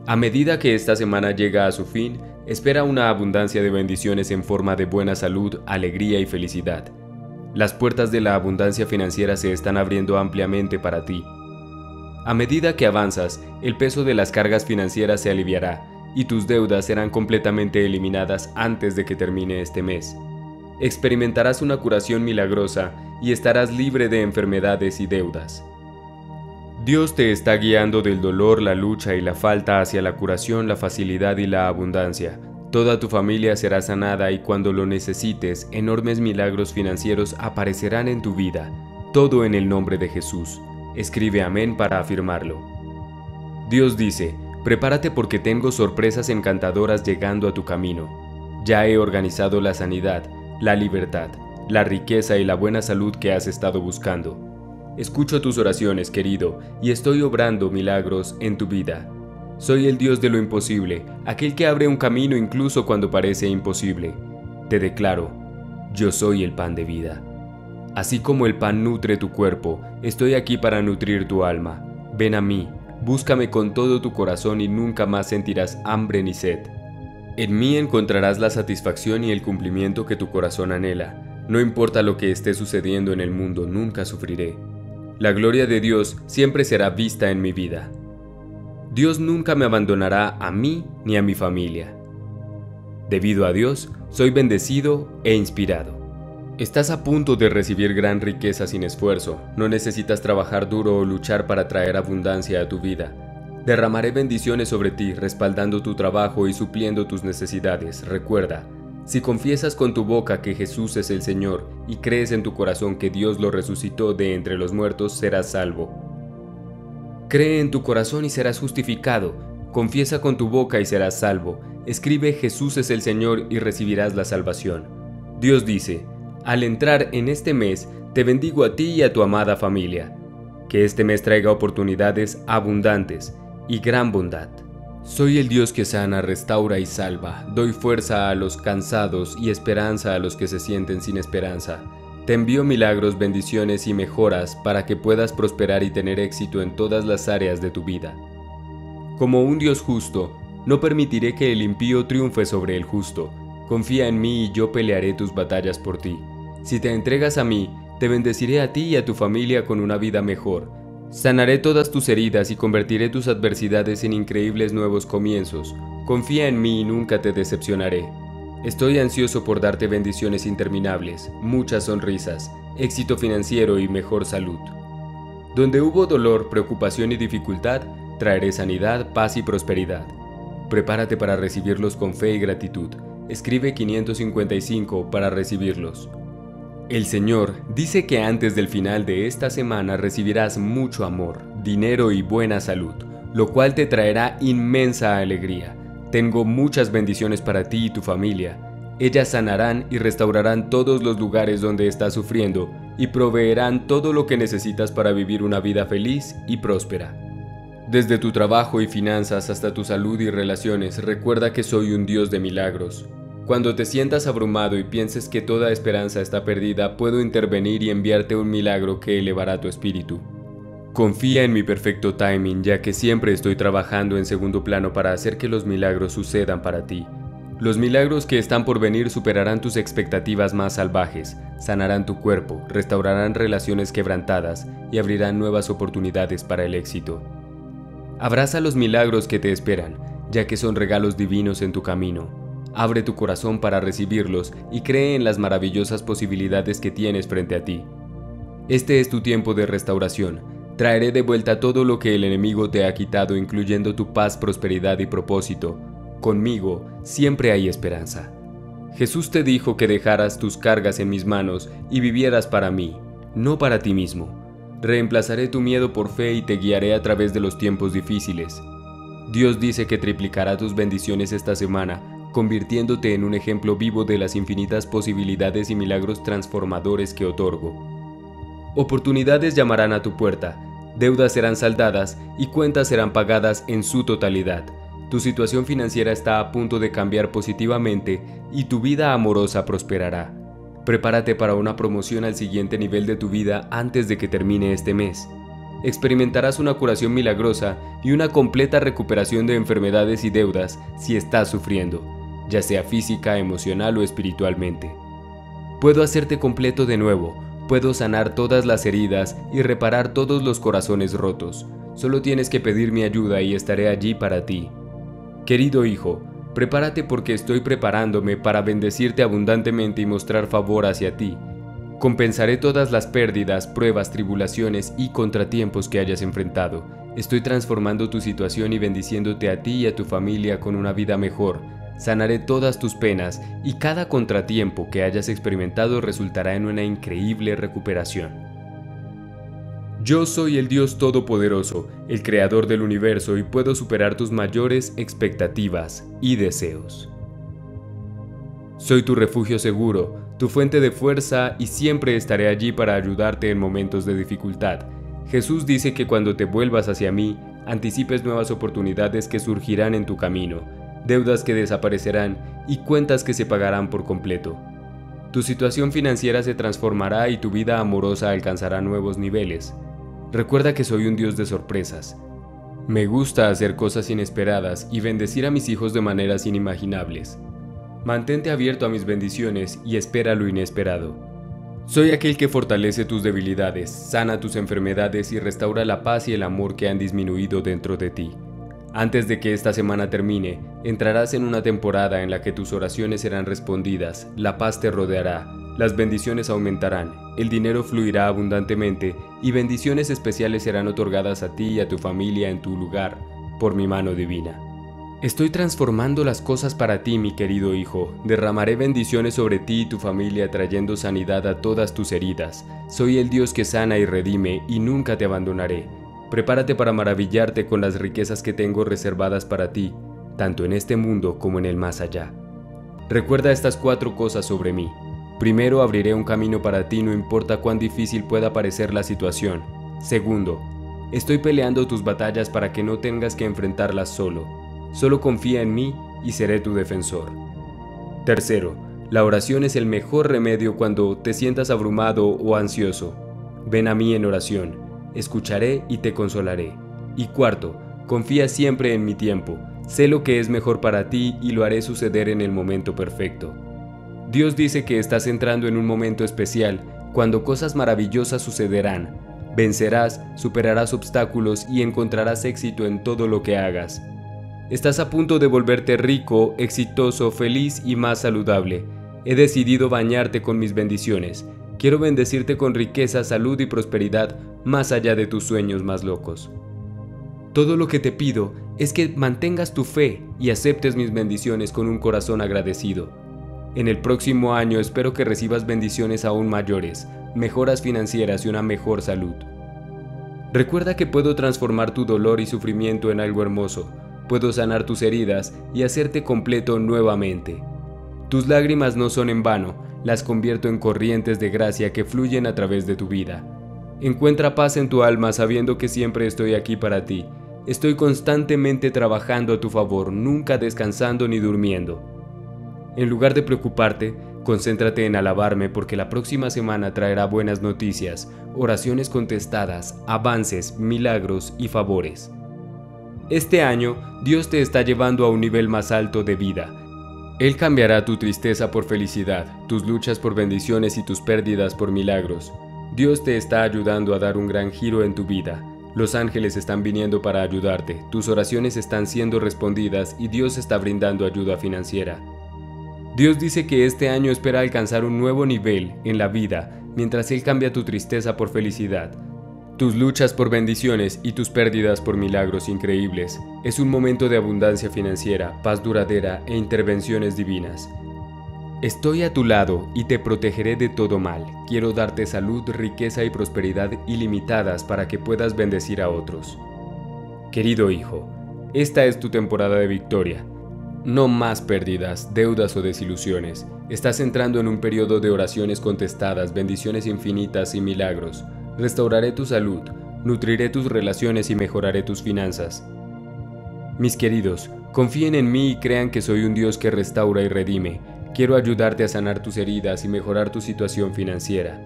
A medida que esta semana llega a su fin, espera una abundancia de bendiciones en forma de buena salud, alegría y felicidad. Las puertas de la abundancia financiera se están abriendo ampliamente para ti. A medida que avanzas, el peso de las cargas financieras se aliviará y tus deudas serán completamente eliminadas antes de que termine este mes. Experimentarás una curación milagrosa y estarás libre de enfermedades y deudas. Dios te está guiando del dolor, la lucha y la falta hacia la curación, la facilidad y la abundancia. Toda tu familia será sanada y cuando lo necesites, enormes milagros financieros aparecerán en tu vida. Todo en el nombre de Jesús. Escribe amén para afirmarlo. Dios dice, prepárate porque tengo sorpresas encantadoras llegando a tu camino. Ya he organizado la sanidad, la libertad, la riqueza y la buena salud que has estado buscando. Escucho tus oraciones, querido, y estoy obrando milagros en tu vida. Soy el Dios de lo imposible, aquel que abre un camino incluso cuando parece imposible. Te declaro, yo soy el pan de vida. Así como el pan nutre tu cuerpo, estoy aquí para nutrir tu alma. Ven a mí, búscame con todo tu corazón y nunca más sentirás hambre ni sed. En mí encontrarás la satisfacción y el cumplimiento que tu corazón anhela. No importa lo que esté sucediendo en el mundo, nunca sufriré. La gloria de Dios siempre será vista en mi vida. Dios nunca me abandonará a mí ni a mi familia. Debido a Dios, soy bendecido e inspirado. Estás a punto de recibir gran riqueza sin esfuerzo, no necesitas trabajar duro o luchar para traer abundancia a tu vida. Derramaré bendiciones sobre ti, respaldando tu trabajo y supliendo tus necesidades. Recuerda, si confiesas con tu boca que Jesús es el Señor y crees en tu corazón que Dios lo resucitó de entre los muertos, serás salvo. Cree en tu corazón y serás justificado. Confiesa con tu boca y serás salvo. Escribe Jesús es el Señor y recibirás la salvación. Dios dice, al entrar en este mes, te bendigo a ti y a tu amada familia. Que este mes traiga oportunidades abundantes y gran bondad. Soy el Dios que sana, restaura y salva. Doy fuerza a los cansados y esperanza a los que se sienten sin esperanza. Te envío milagros, bendiciones y mejoras para que puedas prosperar y tener éxito en todas las áreas de tu vida. Como un Dios justo, no permitiré que el impío triunfe sobre el justo. Confía en mí y yo pelearé tus batallas por ti. Si te entregas a mí, te bendeciré a ti y a tu familia con una vida mejor Sanaré todas tus heridas y convertiré tus adversidades en increíbles nuevos comienzos. Confía en mí y nunca te decepcionaré. Estoy ansioso por darte bendiciones interminables, muchas sonrisas, éxito financiero y mejor salud. Donde hubo dolor, preocupación y dificultad, traeré sanidad, paz y prosperidad. Prepárate para recibirlos con fe y gratitud. Escribe 555 para recibirlos. El Señor dice que antes del final de esta semana recibirás mucho amor, dinero y buena salud, lo cual te traerá inmensa alegría. Tengo muchas bendiciones para ti y tu familia. Ellas sanarán y restaurarán todos los lugares donde estás sufriendo y proveerán todo lo que necesitas para vivir una vida feliz y próspera. Desde tu trabajo y finanzas hasta tu salud y relaciones, recuerda que soy un Dios de milagros. Cuando te sientas abrumado y pienses que toda esperanza está perdida, puedo intervenir y enviarte un milagro que elevará tu espíritu. Confía en mi perfecto timing, ya que siempre estoy trabajando en segundo plano para hacer que los milagros sucedan para ti. Los milagros que están por venir superarán tus expectativas más salvajes, sanarán tu cuerpo, restaurarán relaciones quebrantadas y abrirán nuevas oportunidades para el éxito. Abraza los milagros que te esperan, ya que son regalos divinos en tu camino Abre tu corazón para recibirlos y cree en las maravillosas posibilidades que tienes frente a ti. Este es tu tiempo de restauración. Traeré de vuelta todo lo que el enemigo te ha quitado, incluyendo tu paz, prosperidad y propósito. Conmigo siempre hay esperanza. Jesús te dijo que dejaras tus cargas en mis manos y vivieras para mí, no para ti mismo. Reemplazaré tu miedo por fe y te guiaré a través de los tiempos difíciles. Dios dice que triplicará tus bendiciones esta semana, convirtiéndote en un ejemplo vivo de las infinitas posibilidades y milagros transformadores que otorgo. Oportunidades llamarán a tu puerta, deudas serán saldadas y cuentas serán pagadas en su totalidad. Tu situación financiera está a punto de cambiar positivamente y tu vida amorosa prosperará. Prepárate para una promoción al siguiente nivel de tu vida antes de que termine este mes. Experimentarás una curación milagrosa y una completa recuperación de enfermedades y deudas si estás sufriendo, ya sea física, emocional o espiritualmente. Puedo hacerte completo de nuevo, puedo sanar todas las heridas y reparar todos los corazones rotos. Solo tienes que pedir mi ayuda y estaré allí para ti. Querido hijo, Prepárate porque estoy preparándome para bendecirte abundantemente y mostrar favor hacia ti. Compensaré todas las pérdidas, pruebas, tribulaciones y contratiempos que hayas enfrentado. Estoy transformando tu situación y bendiciéndote a ti y a tu familia con una vida mejor. Sanaré todas tus penas y cada contratiempo que hayas experimentado resultará en una increíble recuperación. Yo soy el Dios Todopoderoso, el Creador del universo y puedo superar tus mayores expectativas y deseos. Soy tu refugio seguro, tu fuente de fuerza y siempre estaré allí para ayudarte en momentos de dificultad. Jesús dice que cuando te vuelvas hacia mí, anticipes nuevas oportunidades que surgirán en tu camino, deudas que desaparecerán y cuentas que se pagarán por completo. Tu situación financiera se transformará y tu vida amorosa alcanzará nuevos niveles. Recuerda que soy un Dios de sorpresas. Me gusta hacer cosas inesperadas y bendecir a mis hijos de maneras inimaginables. Mantente abierto a mis bendiciones y espera lo inesperado. Soy aquel que fortalece tus debilidades, sana tus enfermedades y restaura la paz y el amor que han disminuido dentro de ti. Antes de que esta semana termine, entrarás en una temporada en la que tus oraciones serán respondidas, la paz te rodeará, las bendiciones aumentarán, el dinero fluirá abundantemente y bendiciones especiales serán otorgadas a ti y a tu familia en tu lugar, por mi mano divina. Estoy transformando las cosas para ti, mi querido hijo. Derramaré bendiciones sobre ti y tu familia trayendo sanidad a todas tus heridas. Soy el Dios que sana y redime y nunca te abandonaré. Prepárate para maravillarte con las riquezas que tengo reservadas para ti, tanto en este mundo como en el más allá. Recuerda estas cuatro cosas sobre mí. Primero, abriré un camino para ti no importa cuán difícil pueda parecer la situación. Segundo, estoy peleando tus batallas para que no tengas que enfrentarlas solo. Solo confía en mí y seré tu defensor. Tercero, la oración es el mejor remedio cuando te sientas abrumado o ansioso. Ven a mí en oración, escucharé y te consolaré. Y cuarto, confía siempre en mi tiempo. Sé lo que es mejor para ti y lo haré suceder en el momento perfecto. Dios dice que estás entrando en un momento especial, cuando cosas maravillosas sucederán. Vencerás, superarás obstáculos y encontrarás éxito en todo lo que hagas. Estás a punto de volverte rico, exitoso, feliz y más saludable. He decidido bañarte con mis bendiciones. Quiero bendecirte con riqueza, salud y prosperidad más allá de tus sueños más locos. Todo lo que te pido es que mantengas tu fe y aceptes mis bendiciones con un corazón agradecido. En el próximo año espero que recibas bendiciones aún mayores, mejoras financieras y una mejor salud. Recuerda que puedo transformar tu dolor y sufrimiento en algo hermoso, puedo sanar tus heridas y hacerte completo nuevamente. Tus lágrimas no son en vano, las convierto en corrientes de gracia que fluyen a través de tu vida. Encuentra paz en tu alma sabiendo que siempre estoy aquí para ti. Estoy constantemente trabajando a tu favor, nunca descansando ni durmiendo. En lugar de preocuparte, concéntrate en alabarme porque la próxima semana traerá buenas noticias, oraciones contestadas, avances, milagros y favores. Este año, Dios te está llevando a un nivel más alto de vida. Él cambiará tu tristeza por felicidad, tus luchas por bendiciones y tus pérdidas por milagros. Dios te está ayudando a dar un gran giro en tu vida. Los ángeles están viniendo para ayudarte, tus oraciones están siendo respondidas y Dios está brindando ayuda financiera. Dios dice que este año espera alcanzar un nuevo nivel en la vida mientras Él cambia tu tristeza por felicidad, tus luchas por bendiciones y tus pérdidas por milagros increíbles. Es un momento de abundancia financiera, paz duradera e intervenciones divinas. Estoy a tu lado y te protegeré de todo mal. Quiero darte salud, riqueza y prosperidad ilimitadas para que puedas bendecir a otros. Querido hijo, Esta es tu temporada de victoria. No más pérdidas, deudas o desilusiones. Estás entrando en un periodo de oraciones contestadas, bendiciones infinitas y milagros. Restauraré tu salud, nutriré tus relaciones y mejoraré tus finanzas. Mis queridos, confíen en mí y crean que soy un Dios que restaura y redime. Quiero ayudarte a sanar tus heridas y mejorar tu situación financiera.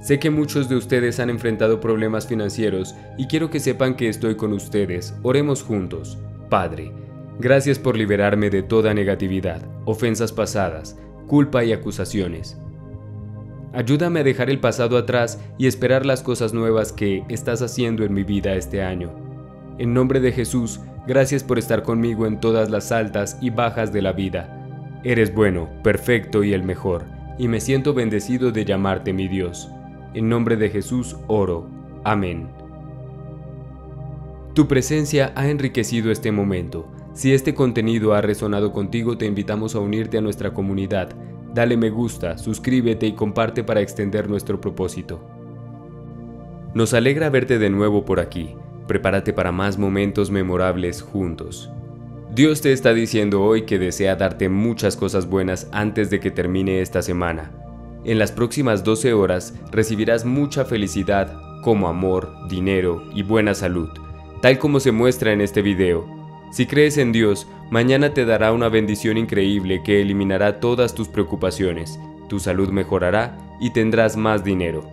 Sé que muchos de ustedes han enfrentado problemas financieros y quiero que sepan que estoy con ustedes. Oremos juntos. Padre, Gracias por liberarme de toda negatividad, ofensas pasadas, culpa y acusaciones. Ayúdame a dejar el pasado atrás y esperar las cosas nuevas que estás haciendo en mi vida este año. En nombre de Jesús, gracias por estar conmigo en todas las altas y bajas de la vida. Eres bueno, perfecto y el mejor, y me siento bendecido de llamarte mi Dios. En nombre de Jesús oro. Amén. Tu presencia ha enriquecido este momento si este contenido ha resonado contigo, te invitamos a unirte a nuestra comunidad. Dale me gusta, suscríbete y comparte para extender nuestro propósito. Nos alegra verte de nuevo por aquí. Prepárate para más momentos memorables juntos. Dios te está diciendo hoy que desea darte muchas cosas buenas antes de que termine esta semana. En las próximas 12 horas recibirás mucha felicidad como amor, dinero y buena salud, tal como se muestra en este video. Si crees en Dios, mañana te dará una bendición increíble que eliminará todas tus preocupaciones, tu salud mejorará y tendrás más dinero.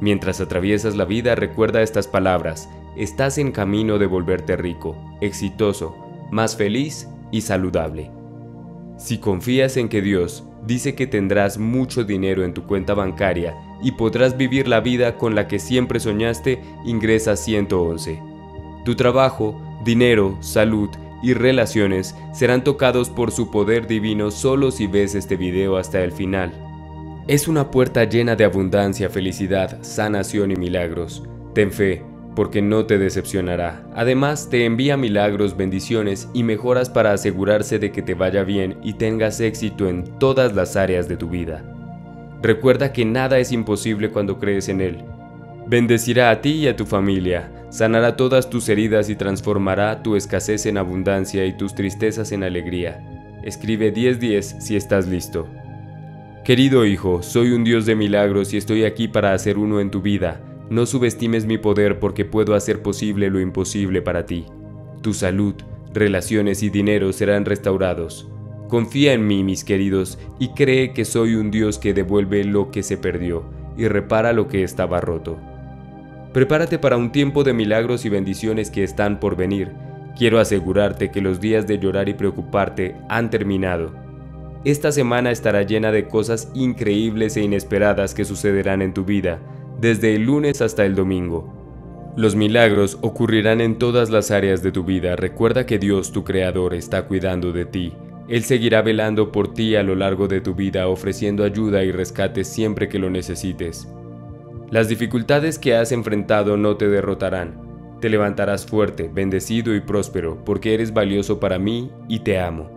Mientras atraviesas la vida, recuerda estas palabras, estás en camino de volverte rico, exitoso, más feliz y saludable. Si confías en que Dios dice que tendrás mucho dinero en tu cuenta bancaria y podrás vivir la vida con la que siempre soñaste, ingresa 111. Tu trabajo dinero, salud y relaciones serán tocados por su poder divino solo si ves este video hasta el final. Es una puerta llena de abundancia, felicidad, sanación y milagros. Ten fe, porque no te decepcionará. Además, te envía milagros, bendiciones y mejoras para asegurarse de que te vaya bien y tengas éxito en todas las áreas de tu vida. Recuerda que nada es imposible cuando crees en Él. Bendecirá a ti y a tu familia sanará todas tus heridas y transformará tu escasez en abundancia y tus tristezas en alegría. Escribe 1010 si estás listo. Querido hijo, soy un Dios de milagros y estoy aquí para hacer uno en tu vida. No subestimes mi poder porque puedo hacer posible lo imposible para ti. Tu salud, relaciones y dinero serán restaurados. Confía en mí, mis queridos, y cree que soy un Dios que devuelve lo que se perdió y repara lo que estaba roto. Prepárate para un tiempo de milagros y bendiciones que están por venir. Quiero asegurarte que los días de llorar y preocuparte han terminado. Esta semana estará llena de cosas increíbles e inesperadas que sucederán en tu vida, desde el lunes hasta el domingo. Los milagros ocurrirán en todas las áreas de tu vida. Recuerda que Dios, tu Creador, está cuidando de ti. Él seguirá velando por ti a lo largo de tu vida, ofreciendo ayuda y rescate siempre que lo necesites. Las dificultades que has enfrentado no te derrotarán. Te levantarás fuerte, bendecido y próspero, porque eres valioso para mí y te amo.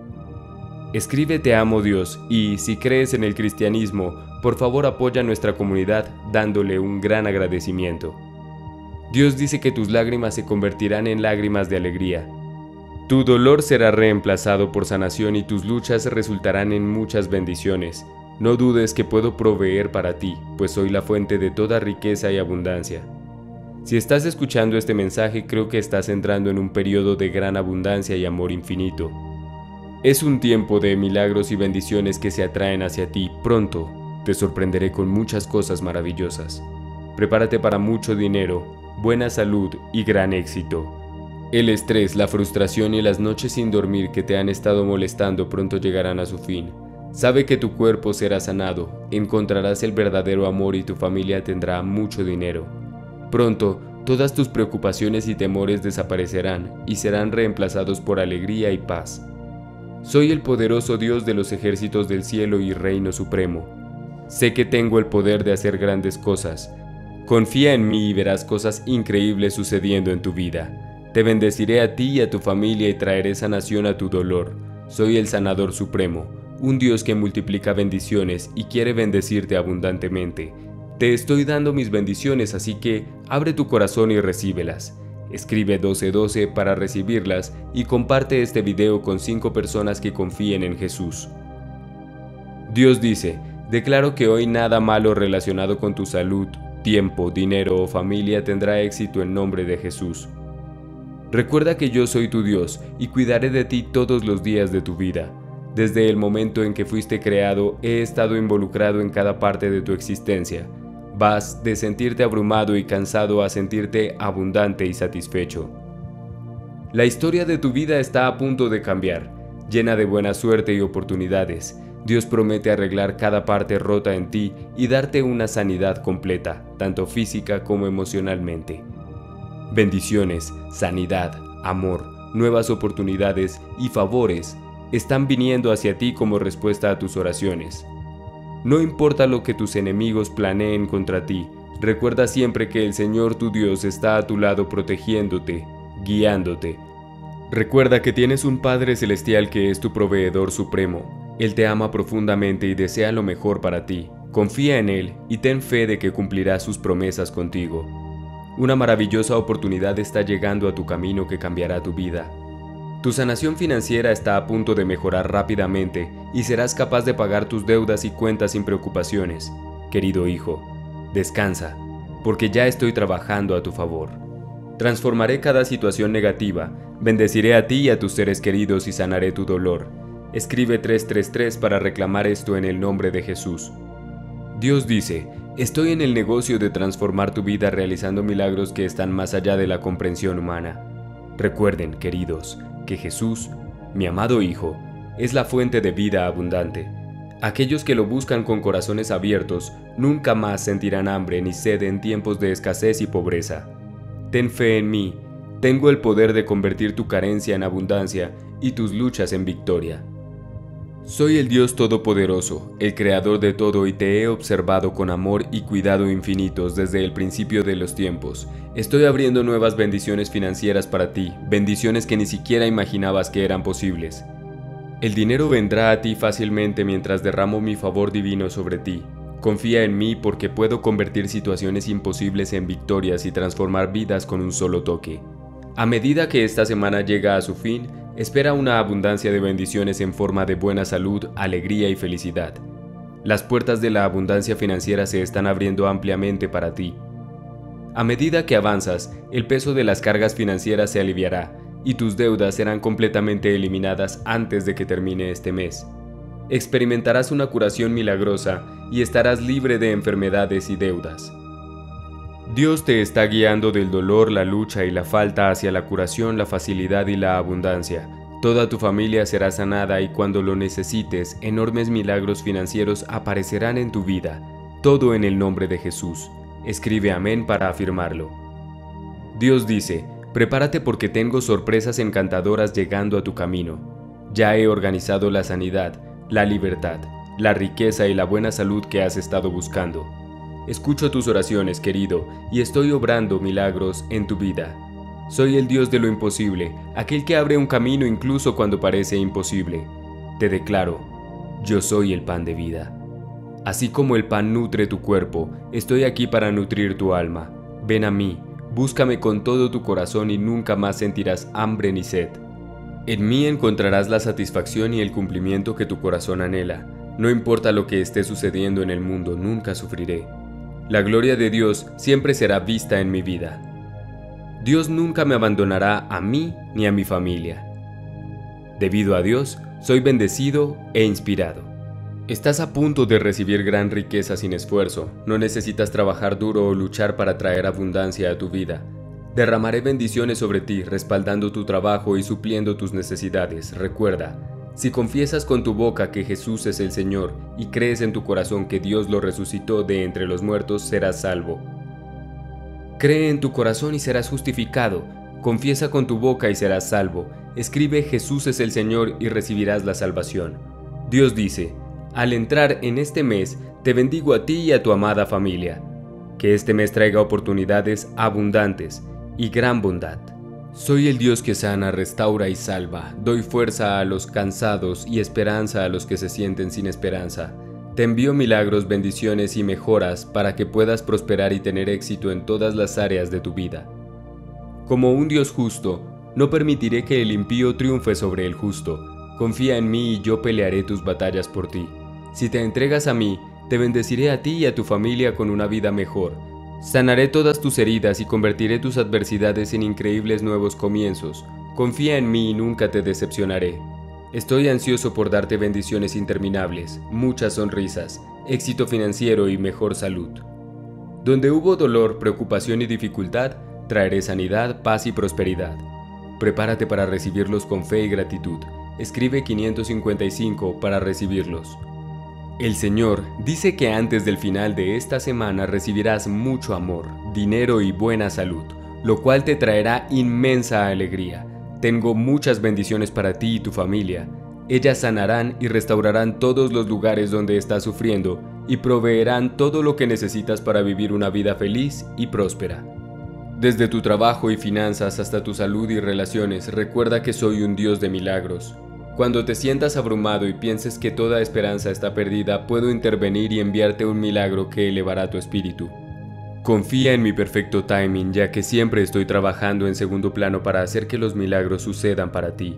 Escribe Te amo Dios y, si crees en el cristianismo, por favor apoya a nuestra comunidad dándole un gran agradecimiento. Dios dice que tus lágrimas se convertirán en lágrimas de alegría. Tu dolor será reemplazado por sanación y tus luchas resultarán en muchas bendiciones. No dudes que puedo proveer para ti, pues soy la fuente de toda riqueza y abundancia. Si estás escuchando este mensaje, creo que estás entrando en un periodo de gran abundancia y amor infinito. Es un tiempo de milagros y bendiciones que se atraen hacia ti. Pronto te sorprenderé con muchas cosas maravillosas. Prepárate para mucho dinero, buena salud y gran éxito. El estrés, la frustración y las noches sin dormir que te han estado molestando pronto llegarán a su fin. Sabe que tu cuerpo será sanado, encontrarás el verdadero amor y tu familia tendrá mucho dinero. Pronto, todas tus preocupaciones y temores desaparecerán y serán reemplazados por alegría y paz. Soy el poderoso Dios de los ejércitos del cielo y reino supremo. Sé que tengo el poder de hacer grandes cosas. Confía en mí y verás cosas increíbles sucediendo en tu vida. Te bendeciré a ti y a tu familia y traeré sanación a tu dolor. Soy el sanador supremo un Dios que multiplica bendiciones y quiere bendecirte abundantemente. Te estoy dando mis bendiciones, así que abre tu corazón y recíbelas. Escribe 1212 para recibirlas y comparte este video con 5 personas que confíen en Jesús. Dios dice, declaro que hoy nada malo relacionado con tu salud, tiempo, dinero o familia tendrá éxito en nombre de Jesús. Recuerda que yo soy tu Dios y cuidaré de ti todos los días de tu vida. Desde el momento en que fuiste creado he estado involucrado en cada parte de tu existencia Vas de sentirte abrumado y cansado a sentirte abundante y satisfecho. La historia de tu vida está a punto de cambiar, llena de buena suerte y oportunidades. Dios promete arreglar cada parte rota en ti y darte una sanidad completa, tanto física como emocionalmente. Bendiciones, sanidad, amor, nuevas oportunidades y favores están viniendo hacia ti como respuesta a tus oraciones. No importa lo que tus enemigos planeen contra ti, recuerda siempre que el Señor tu Dios está a tu lado protegiéndote, guiándote. Recuerda que tienes un Padre Celestial que es tu proveedor supremo. Él te ama profundamente y desea lo mejor para ti. Confía en Él y ten fe de que cumplirá sus promesas contigo. Una maravillosa oportunidad está llegando a tu camino que cambiará tu vida. Tu sanación financiera está a punto de mejorar rápidamente y serás capaz de pagar tus deudas y cuentas sin preocupaciones. Querido hijo, descansa, porque ya estoy trabajando a tu favor. Transformaré cada situación negativa, bendeciré a ti y a tus seres queridos y sanaré tu dolor. Escribe 333 para reclamar esto en el nombre de Jesús. Dios dice, estoy en el negocio de transformar tu vida realizando milagros que están más allá de la comprensión humana. Recuerden, queridos, que Jesús, mi amado Hijo, es la fuente de vida abundante. Aquellos que lo buscan con corazones abiertos nunca más sentirán hambre ni sed en tiempos de escasez y pobreza. Ten fe en mí, tengo el poder de convertir tu carencia en abundancia y tus luchas en victoria. Soy el Dios Todopoderoso, el Creador de todo y te he observado con amor y cuidado infinitos desde el principio de los tiempos. Estoy abriendo nuevas bendiciones financieras para ti, bendiciones que ni siquiera imaginabas que eran posibles. El dinero vendrá a ti fácilmente mientras derramo mi favor divino sobre ti. Confía en mí porque puedo convertir situaciones imposibles en victorias y transformar vidas con un solo toque. A medida que esta semana llega a su fin, espera una abundancia de bendiciones en forma de buena salud, alegría y felicidad. Las puertas de la abundancia financiera se están abriendo ampliamente para ti. A medida que avanzas, el peso de las cargas financieras se aliviará y tus deudas serán completamente eliminadas antes de que termine este mes. Experimentarás una curación milagrosa y estarás libre de enfermedades y deudas. Dios te está guiando del dolor, la lucha y la falta hacia la curación, la facilidad y la abundancia. Toda tu familia será sanada y cuando lo necesites, enormes milagros financieros aparecerán en tu vida. Todo en el nombre de Jesús. Escribe amén para afirmarlo. Dios dice, prepárate porque tengo sorpresas encantadoras llegando a tu camino. Ya he organizado la sanidad, la libertad, la riqueza y la buena salud que has estado buscando. Escucho tus oraciones, querido, y estoy obrando milagros en tu vida. Soy el Dios de lo imposible, aquel que abre un camino incluso cuando parece imposible. Te declaro, yo soy el pan de vida. Así como el pan nutre tu cuerpo, estoy aquí para nutrir tu alma. Ven a mí, búscame con todo tu corazón y nunca más sentirás hambre ni sed. En mí encontrarás la satisfacción y el cumplimiento que tu corazón anhela. No importa lo que esté sucediendo en el mundo, nunca sufriré. La gloria de Dios siempre será vista en mi vida. Dios nunca me abandonará a mí ni a mi familia. Debido a Dios, soy bendecido e inspirado. Estás a punto de recibir gran riqueza sin esfuerzo, no necesitas trabajar duro o luchar para traer abundancia a tu vida. Derramaré bendiciones sobre ti, respaldando tu trabajo y supliendo tus necesidades. Recuerda, si confiesas con tu boca que Jesús es el Señor y crees en tu corazón que Dios lo resucitó de entre los muertos, serás salvo. Cree en tu corazón y serás justificado. Confiesa con tu boca y serás salvo. Escribe Jesús es el Señor y recibirás la salvación. Dios dice, al entrar en este mes, te bendigo a ti y a tu amada familia. Que este mes traiga oportunidades abundantes y gran bondad. Soy el Dios que sana, restaura y salva, doy fuerza a los cansados y esperanza a los que se sienten sin esperanza. Te envío milagros, bendiciones y mejoras para que puedas prosperar y tener éxito en todas las áreas de tu vida. Como un Dios justo, no permitiré que el impío triunfe sobre el justo. Confía en mí y yo pelearé tus batallas por ti. Si te entregas a mí, te bendeciré a ti y a tu familia con una vida mejor. Sanaré todas tus heridas y convertiré tus adversidades en increíbles nuevos comienzos. Confía en mí y nunca te decepcionaré. Estoy ansioso por darte bendiciones interminables, muchas sonrisas, éxito financiero y mejor salud. Donde hubo dolor, preocupación y dificultad, traeré sanidad, paz y prosperidad. Prepárate para recibirlos con fe y gratitud. Escribe 555 para recibirlos. El Señor dice que antes del final de esta semana recibirás mucho amor, dinero y buena salud, lo cual te traerá inmensa alegría. Tengo muchas bendiciones para ti y tu familia. Ellas sanarán y restaurarán todos los lugares donde estás sufriendo y proveerán todo lo que necesitas para vivir una vida feliz y próspera. Desde tu trabajo y finanzas hasta tu salud y relaciones, recuerda que soy un Dios de milagros. Cuando te sientas abrumado y pienses que toda esperanza está perdida, puedo intervenir y enviarte un milagro que elevará tu espíritu. Confía en mi perfecto timing, ya que siempre estoy trabajando en segundo plano para hacer que los milagros sucedan para ti.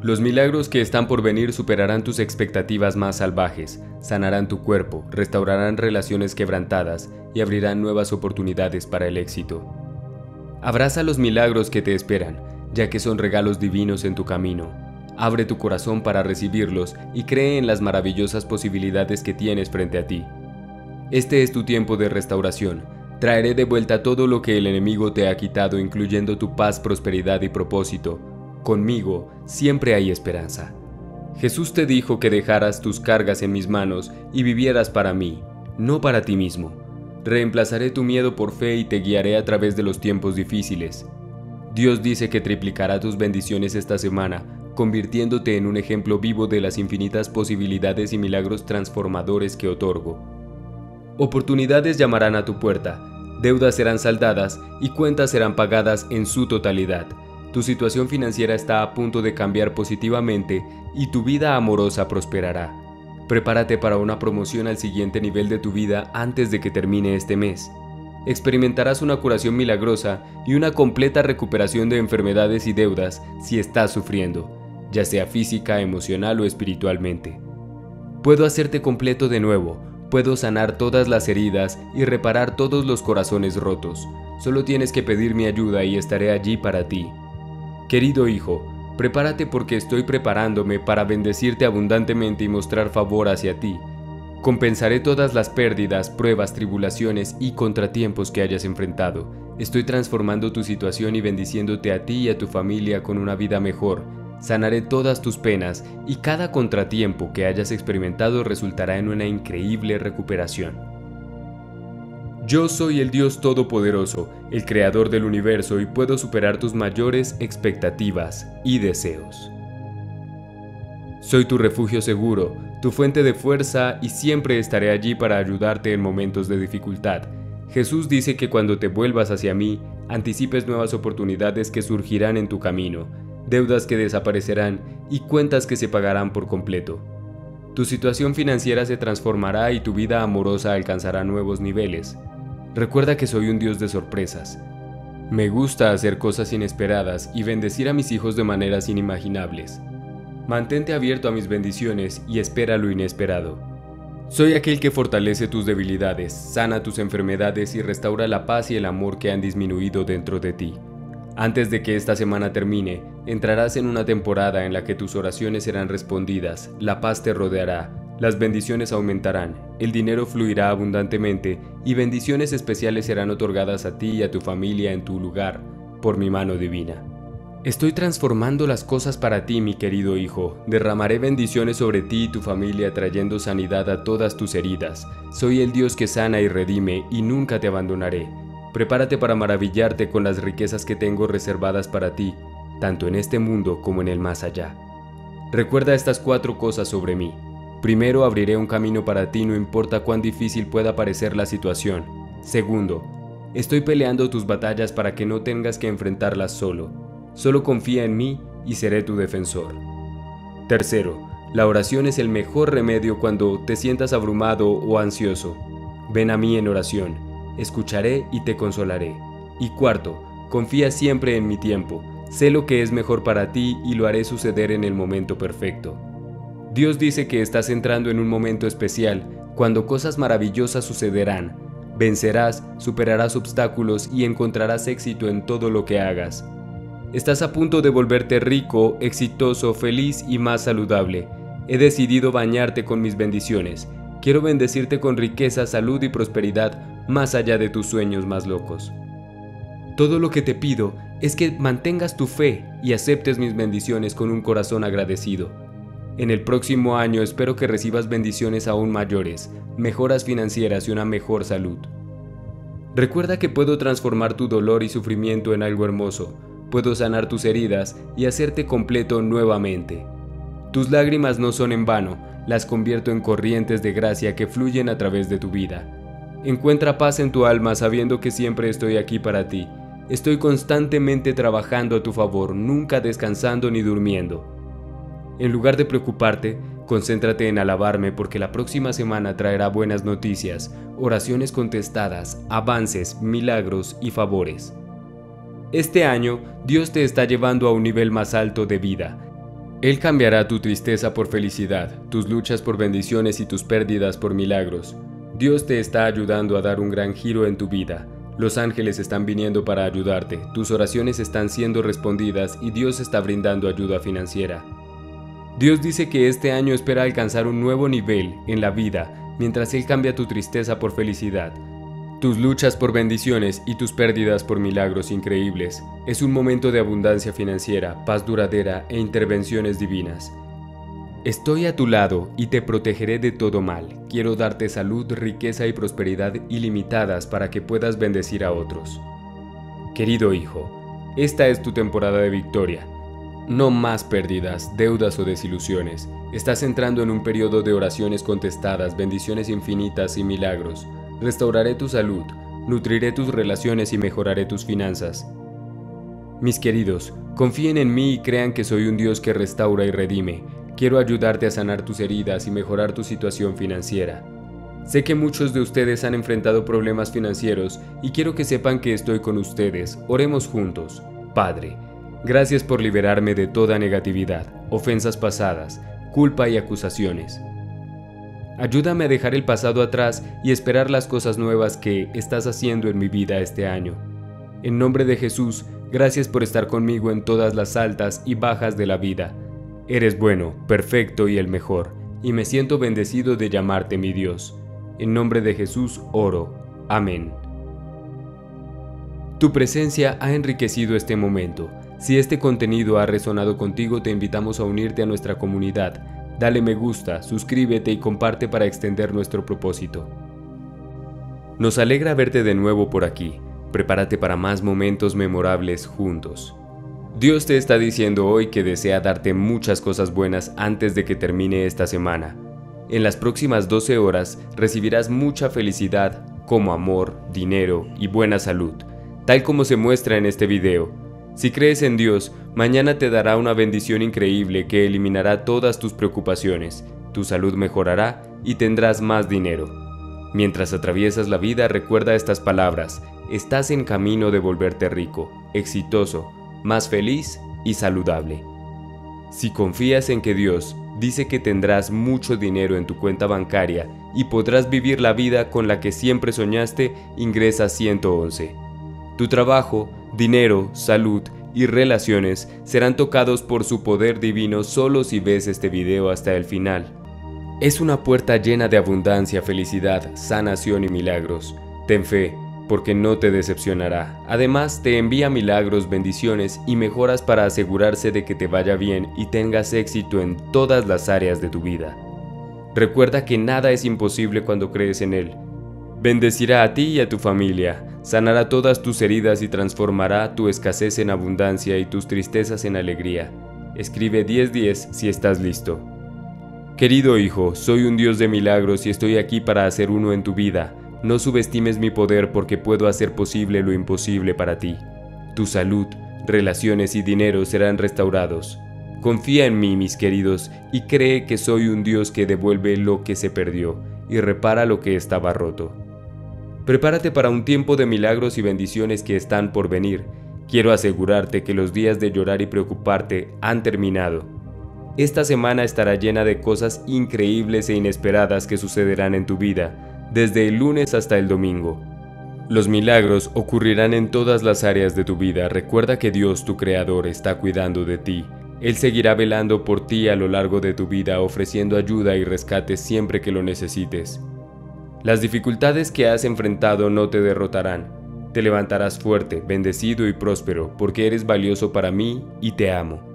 Los milagros que están por venir superarán tus expectativas más salvajes, sanarán tu cuerpo, restaurarán relaciones quebrantadas y abrirán nuevas oportunidades para el éxito. Abraza los milagros que te esperan, ya que son regalos divinos en tu camino. Abre tu corazón para recibirlos y cree en las maravillosas posibilidades que tienes frente a ti. Este es tu tiempo de restauración. Traeré de vuelta todo lo que el enemigo te ha quitado, incluyendo tu paz, prosperidad y propósito. Conmigo siempre hay esperanza. Jesús te dijo que dejaras tus cargas en mis manos y vivieras para mí, no para ti mismo. Reemplazaré tu miedo por fe y te guiaré a través de los tiempos difíciles. Dios dice que triplicará tus bendiciones esta semana convirtiéndote en un ejemplo vivo de las infinitas posibilidades y milagros transformadores que otorgo. Oportunidades llamarán a tu puerta, deudas serán saldadas y cuentas serán pagadas en su totalidad. Tu situación financiera está a punto de cambiar positivamente y tu vida amorosa prosperará. Prepárate para una promoción al siguiente nivel de tu vida antes de que termine este mes. Experimentarás una curación milagrosa y una completa recuperación de enfermedades y deudas si estás sufriendo ya sea física, emocional o espiritualmente. Puedo hacerte completo de nuevo, puedo sanar todas las heridas y reparar todos los corazones rotos. Solo tienes que pedir mi ayuda y estaré allí para ti. Querido hijo, prepárate porque estoy preparándome para bendecirte abundantemente y mostrar favor hacia ti. Compensaré todas las pérdidas, pruebas, tribulaciones y contratiempos que hayas enfrentado. Estoy transformando tu situación y bendiciéndote a ti y a tu familia con una vida mejor, sanaré todas tus penas y cada contratiempo que hayas experimentado resultará en una increíble recuperación. Yo soy el Dios Todopoderoso, el Creador del universo y puedo superar tus mayores expectativas y deseos. Soy tu refugio seguro, tu fuente de fuerza y siempre estaré allí para ayudarte en momentos de dificultad. Jesús dice que cuando te vuelvas hacia mí, anticipes nuevas oportunidades que surgirán en tu camino deudas que desaparecerán y cuentas que se pagarán por completo. Tu situación financiera se transformará y tu vida amorosa alcanzará nuevos niveles. Recuerda que soy un Dios de sorpresas. Me gusta hacer cosas inesperadas y bendecir a mis hijos de maneras inimaginables. Mantente abierto a mis bendiciones y espera lo inesperado. Soy aquel que fortalece tus debilidades, sana tus enfermedades y restaura la paz y el amor que han disminuido dentro de ti. Antes de que esta semana termine, entrarás en una temporada en la que tus oraciones serán respondidas, la paz te rodeará, las bendiciones aumentarán, el dinero fluirá abundantemente y bendiciones especiales serán otorgadas a ti y a tu familia en tu lugar, por mi mano divina. Estoy transformando las cosas para ti, mi querido hijo. Derramaré bendiciones sobre ti y tu familia trayendo sanidad a todas tus heridas. Soy el Dios que sana y redime y nunca te abandonaré. Prepárate para maravillarte con las riquezas que tengo reservadas para ti, tanto en este mundo como en el más allá. Recuerda estas cuatro cosas sobre mí. Primero, abriré un camino para ti no importa cuán difícil pueda parecer la situación. Segundo, estoy peleando tus batallas para que no tengas que enfrentarlas solo. Solo confía en mí y seré tu defensor. Tercero, la oración es el mejor remedio cuando te sientas abrumado o ansioso. Ven a mí en oración escucharé y te consolaré. Y cuarto, Confía siempre en mi tiempo. Sé lo que es mejor para ti y lo haré suceder en el momento perfecto. Dios dice que estás entrando en un momento especial, cuando cosas maravillosas sucederán. Vencerás, superarás obstáculos y encontrarás éxito en todo lo que hagas. Estás a punto de volverte rico, exitoso, feliz y más saludable. He decidido bañarte con mis bendiciones. Quiero bendecirte con riqueza, salud y prosperidad más allá de tus sueños más locos. Todo lo que te pido es que mantengas tu fe y aceptes mis bendiciones con un corazón agradecido. En el próximo año espero que recibas bendiciones aún mayores, mejoras financieras y una mejor salud. Recuerda que puedo transformar tu dolor y sufrimiento en algo hermoso, puedo sanar tus heridas y hacerte completo nuevamente. Tus lágrimas no son en vano, las convierto en corrientes de gracia que fluyen a través de tu vida. Encuentra paz en tu alma sabiendo que siempre estoy aquí para ti. Estoy constantemente trabajando a tu favor, nunca descansando ni durmiendo. En lugar de preocuparte, concéntrate en alabarme porque la próxima semana traerá buenas noticias, oraciones contestadas, avances, milagros y favores. Este año, Dios te está llevando a un nivel más alto de vida. Él cambiará tu tristeza por felicidad, tus luchas por bendiciones y tus pérdidas por milagros. Dios te está ayudando a dar un gran giro en tu vida. Los ángeles están viniendo para ayudarte, tus oraciones están siendo respondidas y Dios está brindando ayuda financiera. Dios dice que este año espera alcanzar un nuevo nivel en la vida mientras Él cambia tu tristeza por felicidad. Tus luchas por bendiciones y tus pérdidas por milagros increíbles. Es un momento de abundancia financiera, paz duradera e intervenciones divinas. Estoy a tu lado y te protegeré de todo mal. Quiero darte salud, riqueza y prosperidad ilimitadas para que puedas bendecir a otros. Querido hijo, esta es tu temporada de victoria. No más pérdidas, deudas o desilusiones. Estás entrando en un periodo de oraciones contestadas, bendiciones infinitas y milagros. Restauraré tu salud, nutriré tus relaciones y mejoraré tus finanzas. Mis queridos, confíen en mí y crean que soy un Dios que restaura y redime. Quiero ayudarte a sanar tus heridas y mejorar tu situación financiera. Sé que muchos de ustedes han enfrentado problemas financieros y quiero que sepan que estoy con ustedes. Oremos juntos. Padre, Gracias por liberarme de toda negatividad, ofensas pasadas, culpa y acusaciones. Ayúdame a dejar el pasado atrás y esperar las cosas nuevas que estás haciendo en mi vida este año. En nombre de Jesús, gracias por estar conmigo en todas las altas y bajas de la vida. Eres bueno, perfecto y el mejor, y me siento bendecido de llamarte mi Dios. En nombre de Jesús oro. Amén. Tu presencia ha enriquecido este momento si este contenido ha resonado contigo, te invitamos a unirte a nuestra comunidad. Dale me gusta, suscríbete y comparte para extender nuestro propósito. Nos alegra verte de nuevo por aquí. Prepárate para más momentos memorables juntos. Dios te está diciendo hoy que desea darte muchas cosas buenas antes de que termine esta semana. En las próximas 12 horas recibirás mucha felicidad, como amor, dinero y buena salud, tal como se muestra en este video. Si crees en Dios, mañana te dará una bendición increíble que eliminará todas tus preocupaciones, tu salud mejorará y tendrás más dinero. Mientras atraviesas la vida, recuerda estas palabras, estás en camino de volverte rico, exitoso, más feliz y saludable. Si confías en que Dios dice que tendrás mucho dinero en tu cuenta bancaria y podrás vivir la vida con la que siempre soñaste, ingresa 111. Tu trabajo dinero, salud y relaciones serán tocados por su poder divino solo si ves este video hasta el final. Es una puerta llena de abundancia, felicidad, sanación y milagros. Ten fe, porque no te decepcionará. Además, te envía milagros, bendiciones y mejoras para asegurarse de que te vaya bien y tengas éxito en todas las áreas de tu vida. Recuerda que nada es imposible cuando crees en Él. Bendecirá a ti y a tu familia sanará todas tus heridas y transformará tu escasez en abundancia y tus tristezas en alegría. Escribe 1010 si estás listo. Querido hijo, soy un Dios de milagros y estoy aquí para hacer uno en tu vida. No subestimes mi poder porque puedo hacer posible lo imposible para ti. Tu salud, relaciones y dinero serán restaurados. Confía en mí, mis queridos, y cree que soy un Dios que devuelve lo que se perdió y repara lo que estaba roto. Prepárate para un tiempo de milagros y bendiciones que están por venir. Quiero asegurarte que los días de llorar y preocuparte han terminado. Esta semana estará llena de cosas increíbles e inesperadas que sucederán en tu vida, desde el lunes hasta el domingo. Los milagros ocurrirán en todas las áreas de tu vida. Recuerda que Dios, tu Creador, está cuidando de ti. Él seguirá velando por ti a lo largo de tu vida, ofreciendo ayuda y rescate siempre que lo necesites. Las dificultades que has enfrentado no te derrotarán te levantarás fuerte, bendecido y próspero, porque eres valioso para mí y te amo.